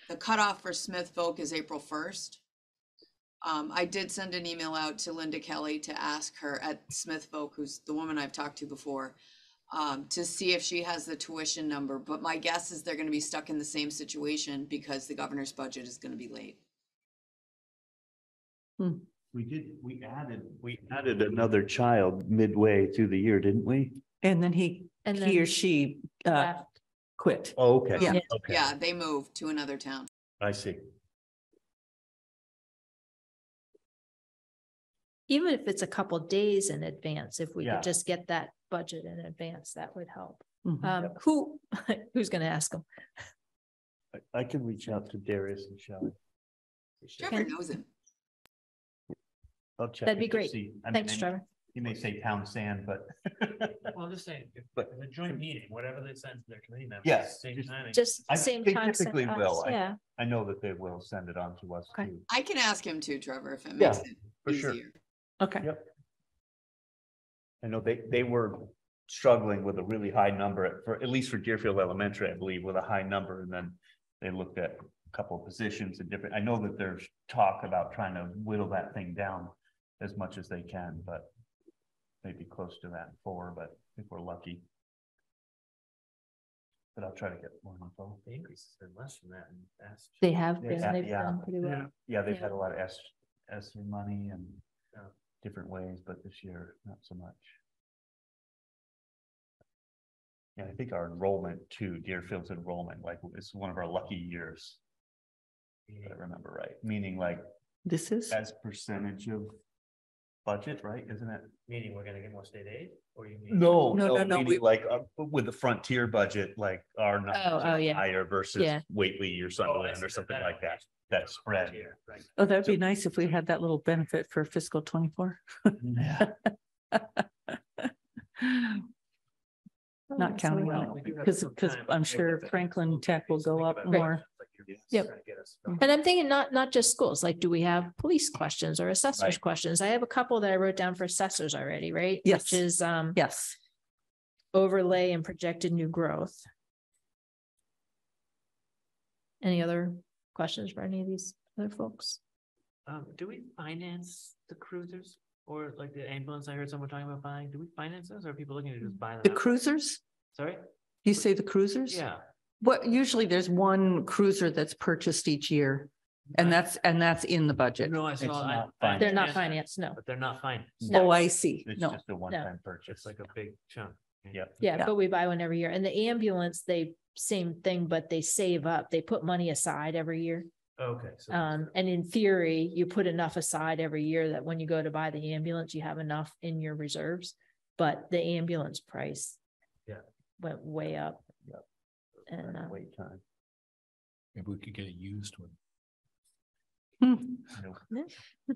the cutoff for Smith Voc is April first. Um, I did send an email out to Linda Kelly to ask her at Smith Voc, who's the woman I've talked to before, um, to see if she has the tuition number, but my guess is they're gonna be stuck in the same situation because the governor's budget is gonna be late. We did, we added, we added another child midway through the year, didn't we? And then he, And he or then she uh left. Quit. Oh, okay. Yeah. Okay, Yeah, they moved to another town. I see. Even if it's a couple days in advance, if we Yeah. could just get that budget in advance, that would help. Mhm. Um, who, who's gonna ask them? I- I can reach out to Darius and Shelley. Trevor knows him. I'll check. That'd be it great. see. I mean, Thanks, they- Trevor. You may say pound sand, but. Well, I'm just saying, if, But- in a joint meeting, whatever they send to their committee members. Yes, Same just- timing. Just I same think time. send typically us, will. I- Yeah, I know that they will send it on to us Okay. too. I can ask him too, Trevor, if it Yeah, makes it for sure. easier. Okay. Yep. I know they, they were struggling with a really high number, at- for, at least for Deerfield Elementary, I believe, with a high number, and then they looked at a couple of positions and different, I know that there's talk about trying to whittle that thing down as much as they can, but maybe close to that four, but if we're lucky. But I'll try to get more info. The increase has been less than that and that's. they have Yeah, they've yeah. done pretty well. Yeah, they've Yeah. had a lot of S, S money and Yeah. different ways, but this year, not so much. Yeah, I think our enrollment too, Deerfield's enrollment, like, it's one of our lucky years. If I remember right, meaning like This is, as percentage of budget, right, isn't it? Meaning we're gonna get more state aid, or you mean? No, No, no, no, no, we- like uh, with the frontier budget, like our numbers oh, are yeah. higher versus Yeah. Whately or Oh, Sunderland see, or something that like that, allocation. that spread. Yeah, right. oh, that'd be nice if we had that little benefit for fiscal twenty-four. Yeah. Not counting on We it, do have because, because. I'm sure Franklin Tech will go up more. Like you're Yep. trying to get us- And I'm thinking not, not just schools, like, do we have police questions or assessors Right. questions? I have a couple that I wrote down for assessors already, right? Yes. Which is, um, Yes, overlay and projected new growth. Any other questions for any of these other folks? Um, do we finance the cruisers or like the ambulance? I heard someone talking about buying. Do we finance those or are people looking to just buy them? the outright? cruisers, Sorry? you say the cruisers? Yeah. What, usually there's one cruiser that's purchased each year, and that's, and that's in the budget. No, I It's saw. I- not I. They're not understand, financed, no. But they're not financed. No. Oh, I see, It's no, just a one-time purchase. It's like a big chunk. Yep. Yeah, Yeah. but we buy one every year. And the ambulance, they, same thing, but they save up. They put money aside every year. Okay. so- Um, and in theory, you put enough aside every year that when you go to buy the ambulance, you have enough in your reserves. But the ambulance price. Yeah. Went way up. Yep. And, uh, Wait time. Maybe we could get a used one. Hmm.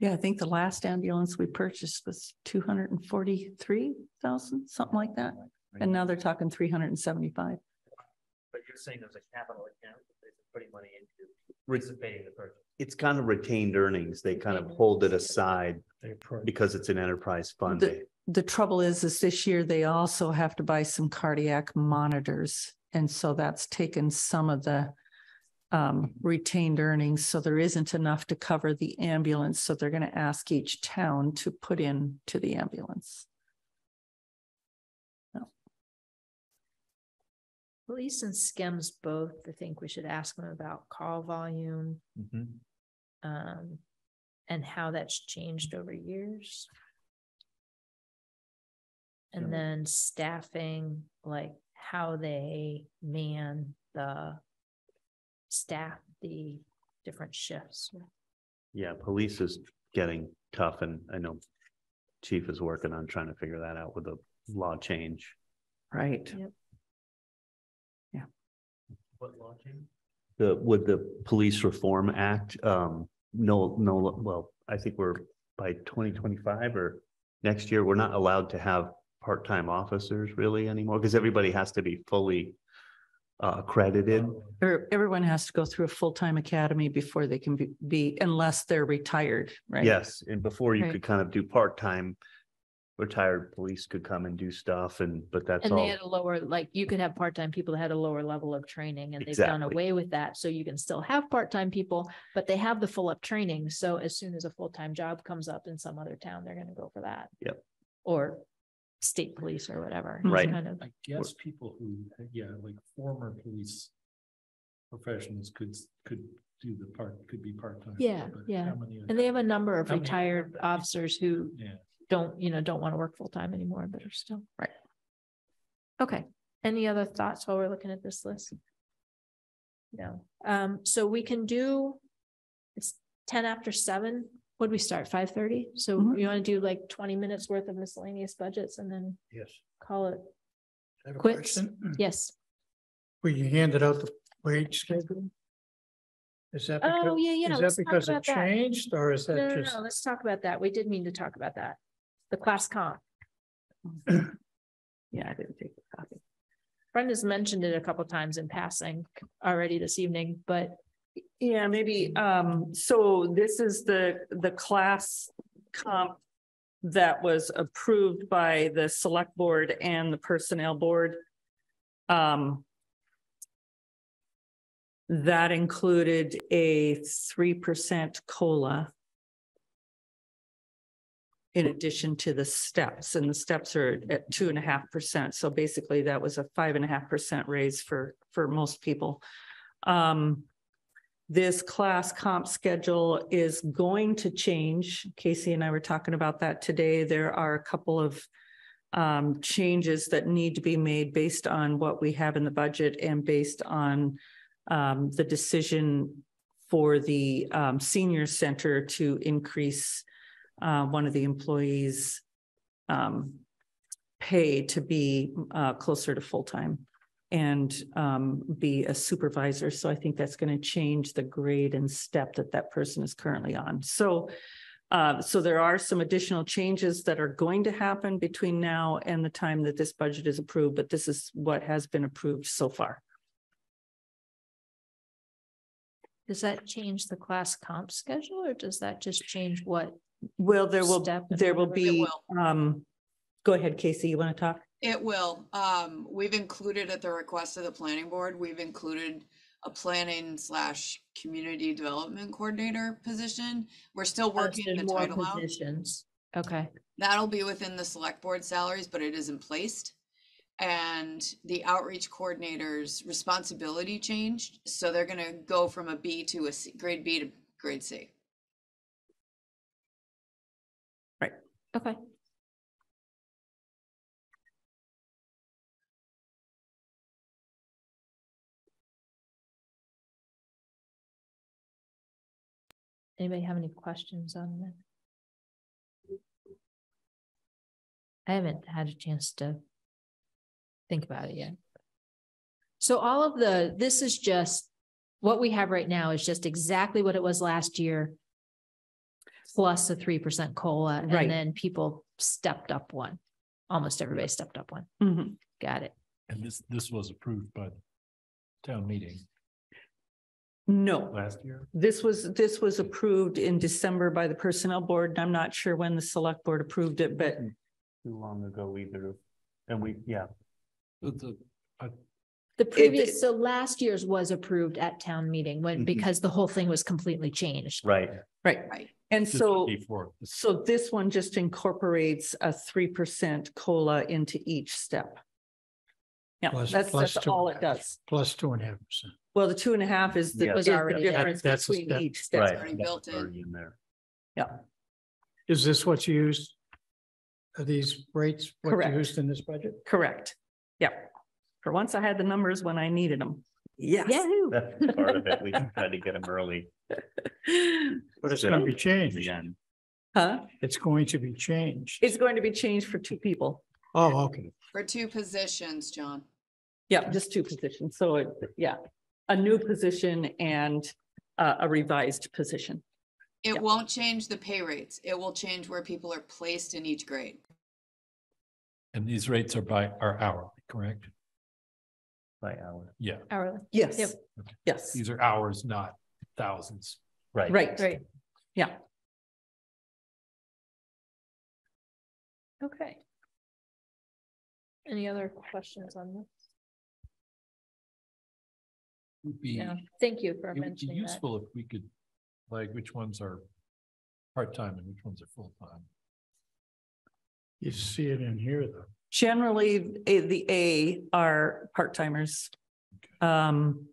Yeah, I think the last ambulance we purchased was two hundred and forty-three thousand, something like that. And now they're talking three hundred and seventy-five. But you're saying there's a capital account, that they're putting money into Re- participating the purchase. It's kind of retained earnings. They kind of hold it aside because it's an enterprise fund. The, the trouble is, is this year they also have to buy some cardiac monitors. And so that's taken some of the um, retained earnings. So there isn't enough to cover the ambulance. So they're going to ask each town to put in to the ambulance. Police and SCEMS both, I think we should ask them about call volume, Mhm. um, and how that's changed over years. And Yeah. then staffing, like how they man the staff, the different shifts. Yeah, police is getting tough and I know chief is working on trying to figure that out with the law change. Right. yep. Yeah. What law change? The, with the Police Reform Act, um, no, no, well, I think we're by twenty twenty-five or next year, we're not allowed to have part-time officers really anymore, because everybody has to be fully uh, accredited. Er- Everyone has to go through a full-time academy before they can be- be, unless they're retired, right? Yes, and before you Right. could kind of do part-time, retired police could come and do stuff and, but that's And they all. had a lower, like, you could have part-time people that had a lower level of training and they've done Exactly. away with that. So you can still have part-time people, but they have the full up training. So as soon as a full-time job comes up in some other town, they're gonna go for that. Yep. Or state police or whatever. Right. Kind of. I guess people who, yeah, like former police professionals could could do the part could be part time. Yeah, yeah. and they have a number of retired many? officers who yeah. don't you know don't want to work full time anymore, but are still right. Okay. Any other thoughts while we're looking at this list? No. Um, so we can do it's 10 after 7 would we start? Five thirty. So Mhm. you want to do like twenty minutes worth of miscellaneous budgets and then Yes. call it. Quits. Hmm. Yes. When you handed out the wage schedule? Is that Oh, because, yeah, yeah. is that because it that. changed or is No, that no, just? no, let's talk about that. We did mean to talk about that. The class comp. Yeah, I didn't take the copy. Brenda's mentioned it a couple times in passing already this evening, but yeah, maybe, um, so this is the, the class comp that was approved by the select board and the personnel board. Um, that included a three percent COLA in addition to the steps, and the steps are at two and a half percent. So basically, that was a five and a half percent raise for, for most people. Um, this class comp schedule is going to change. Casey and I were talking about that today. There are a couple of um, changes that need to be made based on what we have in the budget and based on um, the decision for the um, senior center to increase uh, one of the employees um, pay to be uh, closer to full-time and um, be a supervisor. So I think that's going to change the grade and step that that person is currently on. So uh, so there are some additional changes that are going to happen between now and the time that this budget is approved, but this is what has been approved so far. does that change the class comp schedule or does that just change what? Well, there will, there will be, will. um, go ahead, Casey, you want to talk? It will. Um, we've included at the request of the planning board, we've included a planning slash community development coordinator position. We're still working There's the more title out. Positions, okay, That'll be within the select board salaries, but it isn't placed. And the outreach coordinator's responsibility changed, so they're gonna go from a B to a C, grade B to grade C. Right. Okay. Anybody have any questions on that? I haven't had a chance to think about it yet. So all of the, this is just, what we have right now is just exactly what it was last year. Plus a three percent COLA, Right. and then people stepped up one. Almost everybody stepped up one. Mhm. Got it. And this, this was approved by the town meeting No, last year. this was, this was approved in December by the personnel board. and I'm not sure when the select board approved it, but Too long ago either. And we, yeah, The- the- The previous, so last year's was approved at town meeting when, Mhm. because the whole thing was completely changed. right. right. Right. And this so. would be for- So this one just incorporates a three percent COLA into each step. Yeah, Plus- that's, plus that's two. all it does. plus two and a half percent. Well, the two and a half is the Yeah. is the already- difference That- that's between step. each step. Right. already built in. Already in there. Is this what's used? Are these rates what Correct. used in this budget? Correct. Yeah. For once I had the numbers when I needed them. Yes. That's part of it. We tried to get them early. But it's gonna be changed. Again. Huh? It's going to be changed. It's going to be changed for two people. Oh, okay. For two positions, John. Yeah, just two positions. So, it yeah, a new position and uh, a revised position. It Yeah. won't change the pay rates. It will change where people are placed in each grade. And these rates are by, are hourly, correct? By hour. Yeah, Hourly. Yes. Yep. Yes, these are hours, not thousands. Right. right. Right. Yeah. Okay. Any other questions on this? Would be, No, thank you for it would be mentioning that. useful if we could, like, which ones are part-time and which ones are full-time. You see it in here, though. Generally, A- the A are part-timers. Um.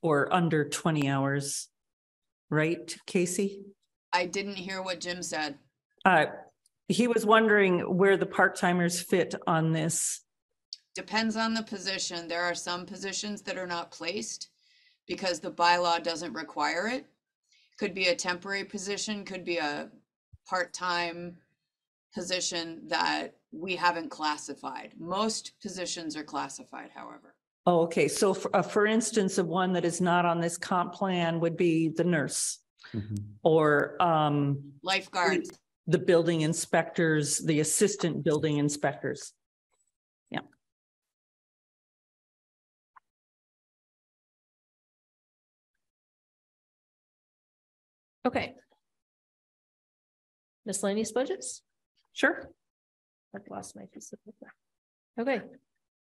Or under twenty hours. Right, Casey? I didn't hear what Jim said. Uh, he was wondering where the part-timers fit on this. Depends on the position. There are some positions that are not placed because the bylaw doesn't require it. Could be a temporary position, could be a part-time position that we haven't classified. Most positions are classified, however. Oh, okay, so for, uh, for instance, of one that is not on this comp plan would be the nurse Mhm. or um. Lifeguards, The building inspectors, the assistant building inspectors. Okay. Miscellaneous budgets? Sure. I've lost my piece of paper. Okay,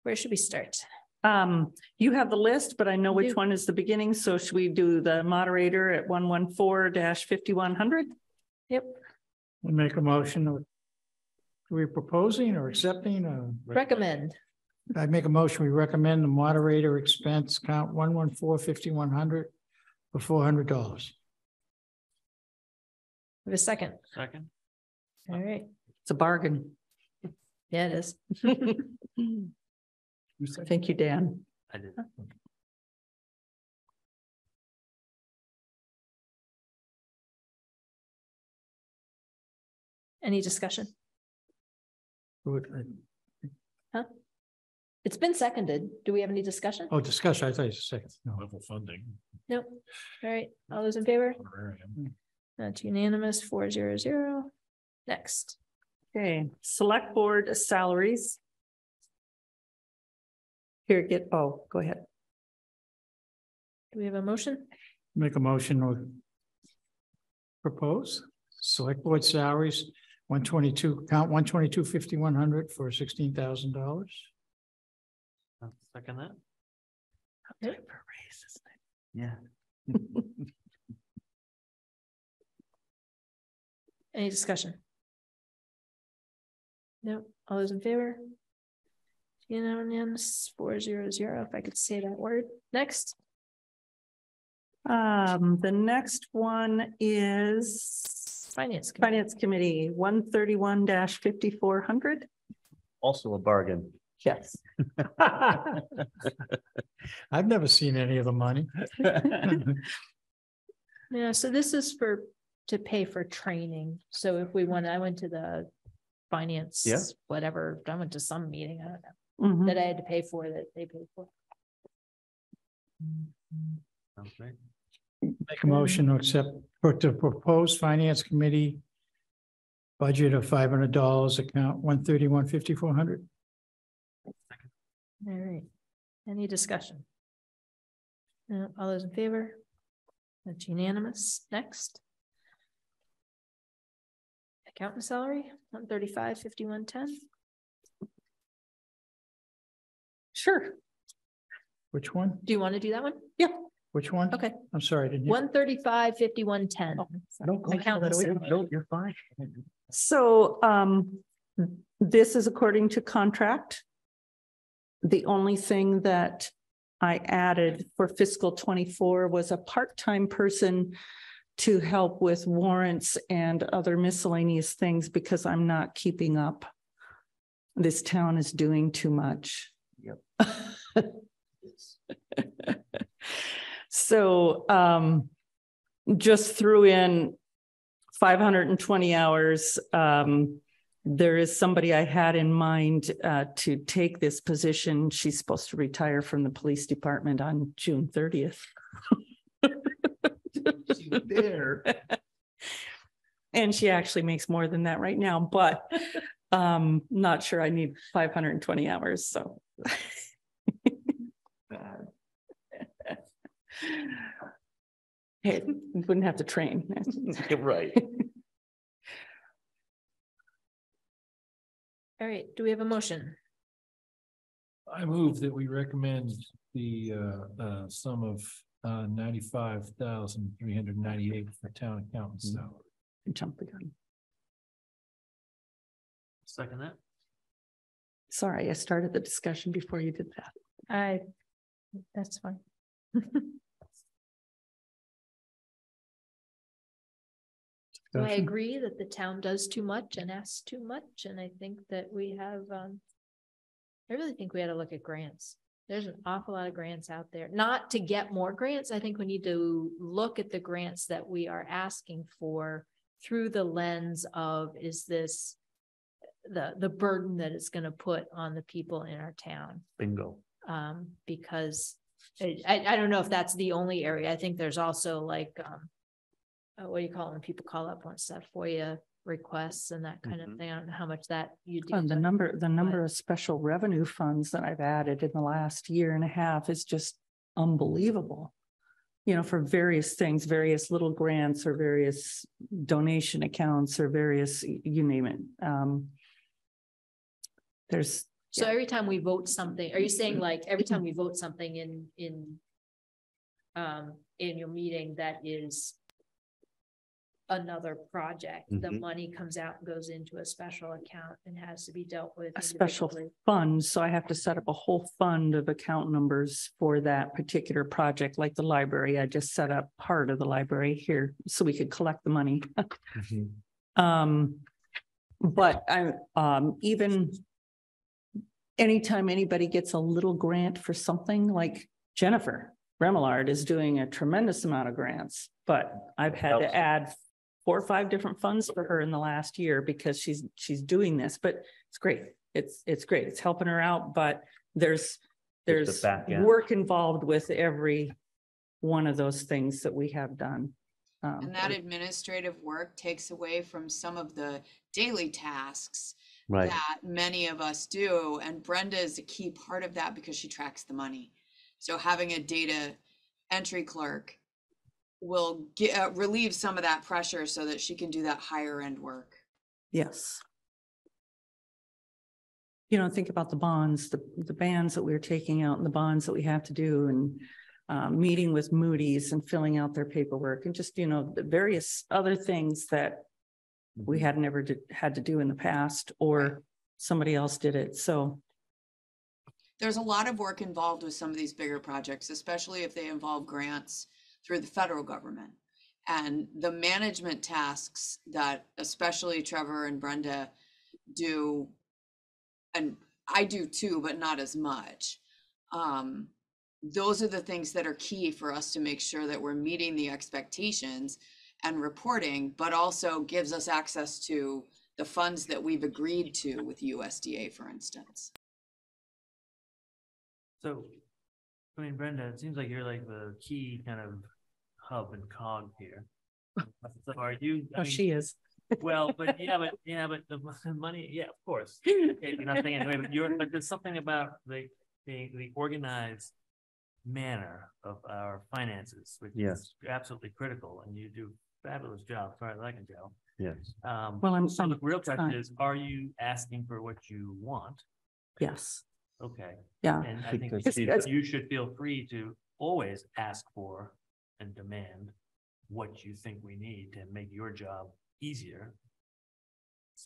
where should we start? Um, you have the list, but I know which one is the beginning, so should we do the moderator at 114-5100? Yep, We make a motion. or- Are we proposing or accepting? or- recommend. I make a motion, we recommend the moderator expense count one one four fifty-one hundred for four hundred dollars. Have a second. Second. All oh. right, It's a bargain. yeah, it is. Thank you, Dan. I did. Any discussion? Oh, It's been seconded. Do we have any discussion? Oh, discussion, I thought you said second. No. Level funding. Nope. All right, all those in favor? Honorarium. That's unanimous, four zero zero. Next, Okay, select board salaries. Here, get, oh, go ahead. do we have a motion? Make a motion or propose, select board salaries, one twenty-two, count one twenty-two fifty-one hundred for sixteen thousand dollars. I'll Second that. Yeah. Any discussion? No, all those in favor? Unanimous, four zero zero, if I could say that word. Next, Um, the next one is finance. committee. Finance Committee, one thirty-one fifty-four hundred. Also a bargain. Yes. I've never seen any of the money. Yeah, so this is for, to pay for training. So if we want, I went to the finance, Yeah. whatever, I went to some meeting, I don't know, Mhm. that I had to pay for that they paid for. Sounds great. Make a motion to accept, or to propose finance committee budget of five hundred dollars, account one thirty-one fifty-four hundred. All right, any discussion? No, all those in favor? That's unanimous. Next. Accountant salary, one thirty-five, fifty-one, ten. Sure. Which one? Do you want to do that one? Yeah. Which one? Okay, I'm sorry, I didn't. hear. one thirty-five, fifty-one, ten. No, go ahead. Accountant No. No, you're fine. So um, this is according to contract. the only thing that I added for fiscal twenty-four was a part-time person to help with warrants and other miscellaneous things because I'm not keeping up. This town is doing too much. Yep. So um, just threw in five hundred and twenty hours. Um, there is somebody I had in mind uh, to take this position. She's supposed to retire from the police department on June thirtieth. There. And she actually makes more than that right now, but um, not sure I need five hundred and twenty hours, so. Hey, wouldn't have to train. Right. All right, do we have a motion? I move that we recommend the uh uh sum of uh ninety-five thousand three hundred ninety-eight for town accountant's salary. Jump the gun. Second that. Sorry, I started the discussion before you did that. I, that's fine. So I agree that the town does too much and asks too much, and I think that we have, um. I really think we had to look at grants. There's an awful lot of grants out there, not to get more grants. I think we need to look at the grants that we are asking for. Through the lens of, is this the, the burden that it's gonna put on the people in our town? Bingo. Um, because I, I, I don't know if that's the only area. I think there's also like, um. uh, what do you call it when people call up once that FOIA requests and that kind of Mhm. thing? I don't know how much that you do. And the number, the number of special revenue funds that I've added in the last year and a half is just unbelievable. You know, for various things, various little grants or various donation accounts or various, y- you name it. Um. There's, So every time we vote something, are you saying like every time we vote something in, in um, annual meeting that is another project, the Mhm. money comes out and goes into a special account and has to be dealt with. a special individually? fund, so I have to set up a whole fund of account numbers for that particular project, like the library. I just set up part of the library here so we could collect the money. Um, but I, um, even anytime anybody gets a little grant for something like Jennifer Remillard is doing a tremendous amount of grants, but I've had Helps. to add four or five different funds for her in the last year because she's, she's doing this, but it's great. It's, it's great. It's helping her out, but there's, the there's back end. work involved with every one of those things that we have done. Um, And that administrative work takes away from some of the daily tasks Right. that many of us do. And Brenda is a key part of that because she tracks the money. So having a data entry clerk will get, uh, relieve some of that pressure so that she can do that higher end work. Yes. You know, think about the bonds, the, the bands that we're taking out and the bonds that we have to do and um, meeting with Moody's and filling out their paperwork and just, you know, the various other things that we had never did, had to do in the past or somebody else did it. So, There's a lot of work involved with some of these bigger projects, especially if they involve grants through the federal government. And the management tasks that especially Trevor and Brenda do, and I do too, but not as much. Um, those are the things that are key for us to make sure that we're meeting the expectations and reporting, but also gives us access to the funds that we've agreed to with USDA, for instance. So, I mean, Brenda, it seems like you're like the key kind of hub and cog here. So are you? I oh, mean, she is. Well, but yeah, but yeah, but the money, yeah, of course. Okay, You're not saying anyway, but you're, but there's something about the, the, the organized manner of our finances, which Yes. is absolutely critical, and you do fabulous job, as far as I can tell. Yes. Um, Well, I'm- so the real question is, are you asking for what you want? Yes. Okay, Yeah. and I think Because you it's- should- you should feel free to always ask for and demand what you think we need to make your job easier.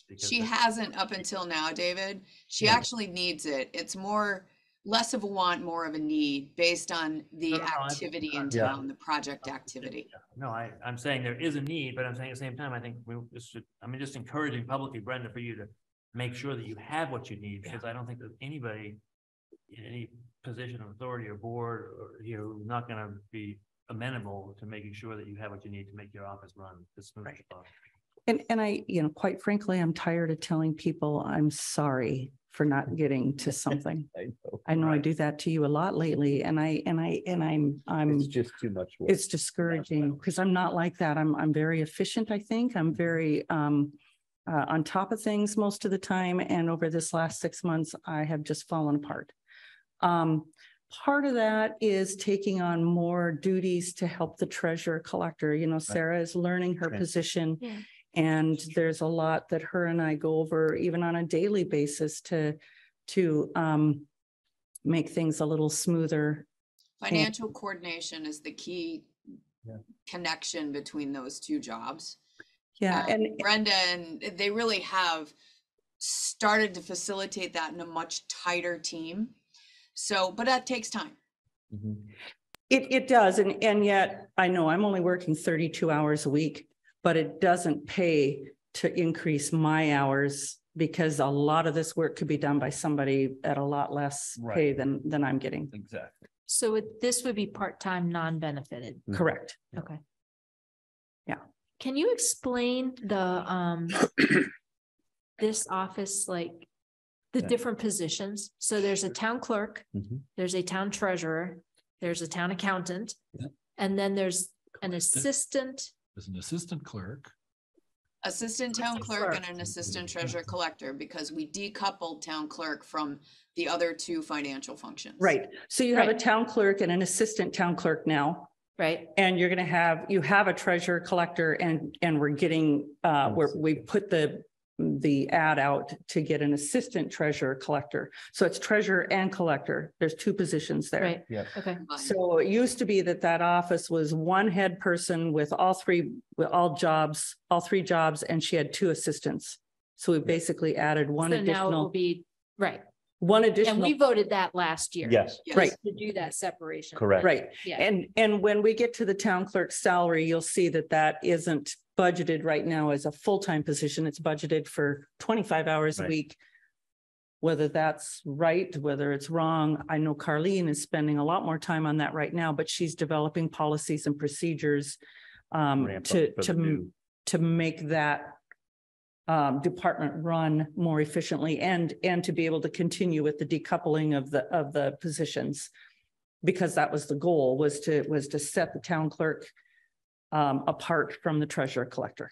Because She the- hasn't up until now, David. She Yeah. actually needs it. It's more less of a want, more of a need based on the No, no, no, I- activity in Yeah. town, the project activity. No, I, I'm saying there is a need, but I'm saying at the same time, I think we this should, I mean, just encouraging publicly, Brenda, for you to make sure that you have what you need, because I don't think that anybody in any position of authority or board or, you know, not gonna be amenable to making sure that you have what you need to make your office run as smooth as Right. possible. And, and I, you know, quite frankly, I'm tired of telling people I'm sorry for not getting to something. I know. I know I right? do that to you a lot lately and I, and I, and I'm, I'm, It's just too much. work. it's discouraging because I'm not like that. I'm, I'm very efficient, I think. I'm very, um, uh, on top of things most of the time. And over this last six months, I have just fallen apart. Um, part of that is taking on more duties to help the treasurer collector. You know, Sarah is learning her Right. position. Yeah. And there's a lot that her and I go over even on a daily basis to, to, um, make things a little smoother. Financial coordination is the key Yeah. connection between those two jobs. Yeah, Um, and Brenda and they really have started to facilitate that in a much tighter team. So, but that takes time. Mhm. It, it does, and, and yet, I know I'm only working thirty-two hours a week, but it doesn't pay to increase my hours because a lot of this work could be done by somebody at a lot less Right. pay than, than I'm getting. Exactly. So it- this would be part-time, non-benefited. Mhm. Correct. Okay. Yeah. Can you explain the, um, this office, like, the Yeah. different positions? So there's a town clerk, Mhm. there's a town treasurer, there's a town accountant, Yeah. and then there's an assistant. There's an assistant clerk, Assistant town clerk and an assistant treasurer collector, because we decoupled town clerk from the other two financial functions. Right, so you have a town clerk and an assistant town clerk now. Right. And you're gonna have, you have a treasurer collector and, and we're getting, uh, where we put the, the ad out to get an assistant treasurer collector. So it's treasurer and collector. There's two positions there. Right. Yeah. Okay. So it used to be that that office was one head person with all three, with all jobs, all three jobs, and she had two assistants. So we basically added one So now it will additional, be, right. One And we voted that last year. Yes, Yes. right. To do that separation. correct. right. Yeah. And, and when we get to the town clerk's salary, you'll see that that isn't budgeted right now as a full-time position. It's budgeted for twenty-five hours a week. Whether that's right, whether it's wrong, I know Carleen is spending a lot more time on that right now, but she's developing policies and procedures um, to, to, the to make that um, department run more efficiently and, and to be able to continue with the decoupling of the, of the positions. Because that was the goal, was to, was to set the town clerk um, apart from the treasurer collector.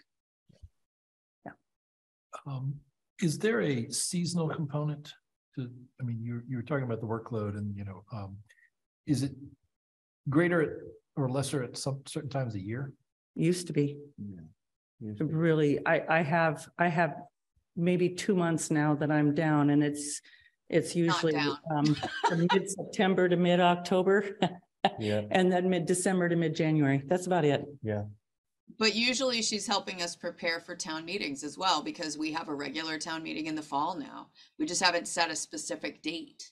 um, is there a seasonal component to, I mean, you're, you're talking about the workload and, you know, um, is it greater or lesser at some certain times a year? Used to be, Yeah. Really, I, I have, I have maybe two months now that I'm down and it's, it's usually um, from mid-September to mid-October Yeah, and then mid-December to mid-January. That's about it. yeah. But usually she's helping us prepare for town meetings as well, because we have a regular town meeting in the fall now. We just haven't set a specific date.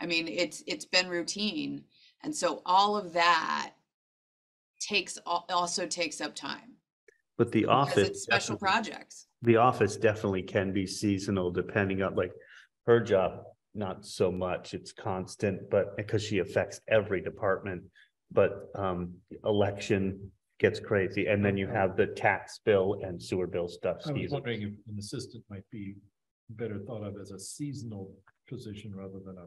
I mean, it's, it's been routine. And so all of that takes, also takes up time. But the Because office. it's special definitely- projects. The office definitely can be seasonal depending on like her job, not so much. It's constant, but because she affects every department. But um, election gets crazy and then you have the tax bill and sewer bill stuff. I was season. wondering if an assistant might be better thought of as a seasonal position rather than a.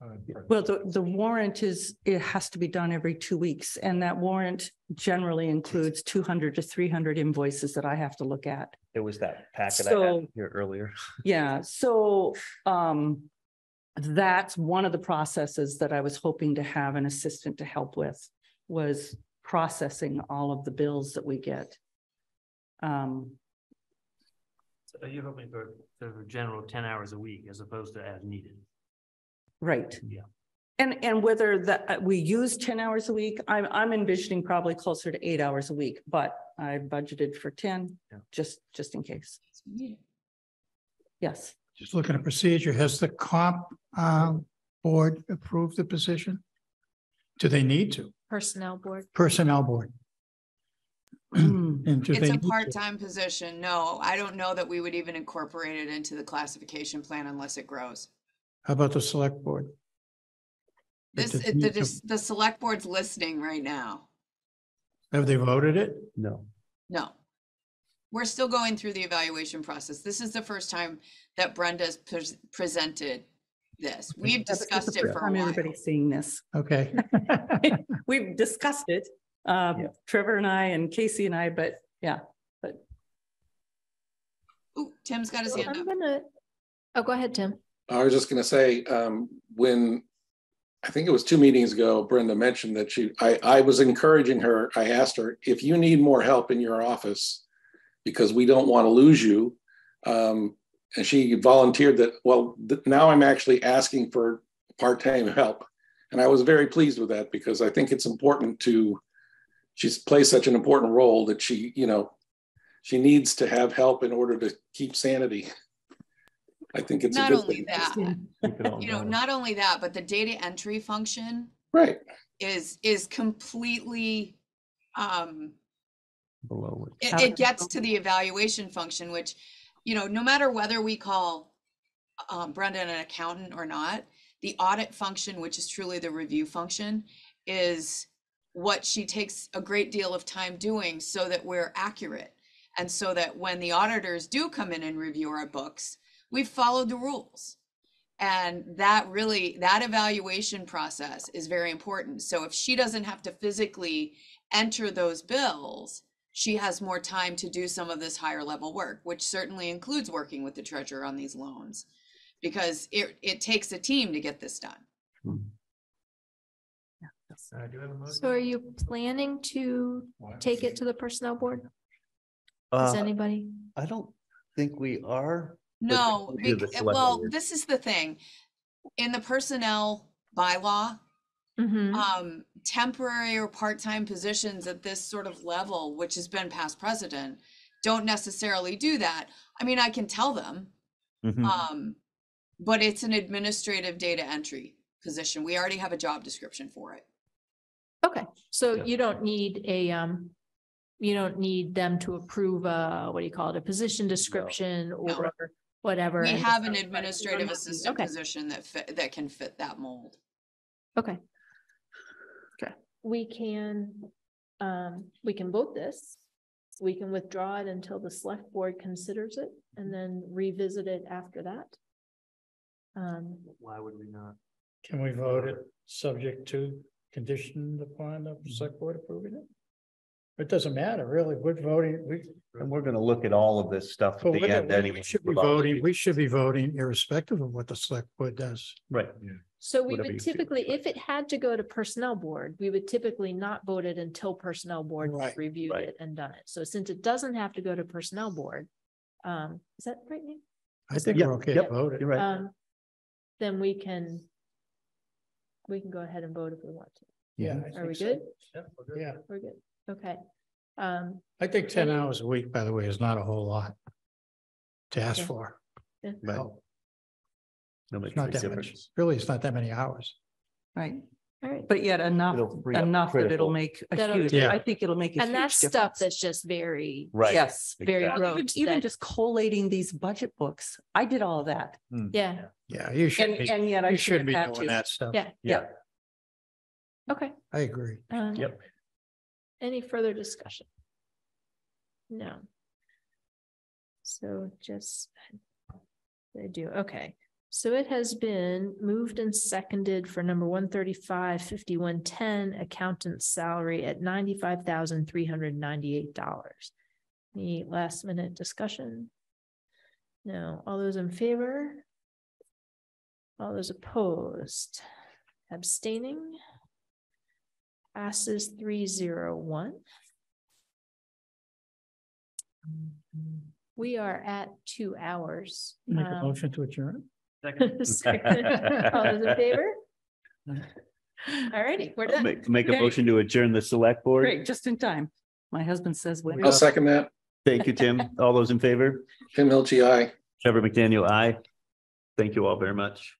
time part- Well, the, the warrant is, it has to be done every two weeks and that warrant generally includes two hundred to three hundred invoices that I have to look at. It was that packet I So- had here earlier. Yeah, so um that's one of the processes that I was hoping to have an assistant to help with was processing all of the bills that we get. Um, So you're hoping for, for general ten hours a week as opposed to as needed. Right. Yeah. And and whether that uh, we use ten hours a week, I'm I'm envisioning probably closer to eight hours a week, but I budgeted for ten, Yeah. just just in case. Yes. Just looking at procedure, has the comp um board approved the position? Do they need to? Personnel board. Personnel board? Hmm. And do It's a need to? part-time position. No, I don't know that we would even incorporate it into the classification plan unless it grows. How about the select board? This, does it it- the, dis- the select board's listening right now. Have they voted it? No. No. We're still going through the evaluation process. This is the first time that Brenda's pres- presented this. We've That's discussed the it first for a time while. Everybody's seeing this. Okay. We've discussed it, uh, Yeah. Trevor and I and Casey and I, but yeah, Ooh, Tim's got his hand I'm up. gonna, oh, go ahead, Tim. I was just gonna say, um, when, I think it was two meetings ago, Brenda mentioned that she, I, I was encouraging her, I asked her, if you need more help in your office, because we don't want to lose you. Um, and she volunteered that, well, th- now I'm actually asking for part-time help. And I was very pleased with that because I think it's important to, she's plays such an important role that she, you know, she needs to have help in order to keep sanity. I think it's a Not good only thing. that, Keep it all you know, not only that, but the data entry function Right. is, is completely, um, Below it. it, it gets to the evaluation function, which, you know, no matter whether we call um, Brenda an accountant or not, the audit function, which is truly the review function, is what she takes a great deal of time doing so that we're accurate. And so that when the auditors do come in and review our books, we've followed the rules. And that really, that evaluation process is very important. So if she doesn't have to physically enter those bills, she has more time to do some of this higher level work, which certainly includes working with the treasurer on these loans. Because it, it takes a team to get this done. So are you planning to take it to the personnel board? Does Uh, anybody? I don't think we are. No, we bec- well, this is the thing. In the personnel bylaw, Mhm. um, temporary or part-time positions at this sort of level, which has been past precedent, don't necessarily do that. I mean, I can tell them, Mhm. um, but it's an administrative data entry position. We already have a job description for it. Okay, so Yeah. you don't need a, um, you don't need them to approve a, what do you call it, a position description or whatever. We and have an just- administrative assistant Okay. position that fit, that can fit that mold. Okay. Okay, we can, um, we can vote this. We can withdraw it until the select board considers it and then revisit it after that. Um, Why would we not? Can we vote it subject to conditioned upon the select board approving it? It doesn't matter, really. We're voting, we. And we're gonna look at all of this stuff But at we the end anyway. should be with all the voting, we should be voting irrespective of what the select board does. Right. so we Whatever would you feel, typically, but- if it had to go to personnel board, we would typically not vote it until personnel board Right, reviewed right. it and done it. So since it doesn't have to go to personnel board, um, is that right? Nick? I think we're okay to yep, vote it. You're right. Um, then we can, we can go ahead and vote if we want to. Yeah. I Are think we so. good? Yeah, We're good. Okay. Um, I think ten hours a week, by the way, is not a whole lot to ask Yeah. for. yeah. Right. Oh, No It's not a that much, really, it's not that many hours. right. all right. But yet enough, It'll enough that it'll make a That'll- huge, Yeah. I think it'll make a huge And that's stuff difference. that's just very, Right. Yes. very exactly. Even, even just collating these budget books. I did all of that. yeah, Yeah, you should And, be, and yet I you should should be doing to. that stuff. yeah, Yeah. okay. I agree. Um, Yep. Any further discussion? No. So just, they do, okay. So it has been moved and seconded for number one thirty-five, fifty-one ten, accountant salary at ninety-five thousand, three hundred ninety-eight dollars. Any last minute discussion? No, all those in favor? All those opposed? Abstaining? Passes three zero one. We are at two hours. Make a Um, motion to adjourn? Second. second. All those in favor? All righty, we're done. Make, make a Okay. motion to adjourn the select board. Great, just in time. My husband says. when- I'll second that. Thank you, Tim. All those in favor? Tim Hilchey, aye. Trevor McDaniel, aye. Thank you all very much.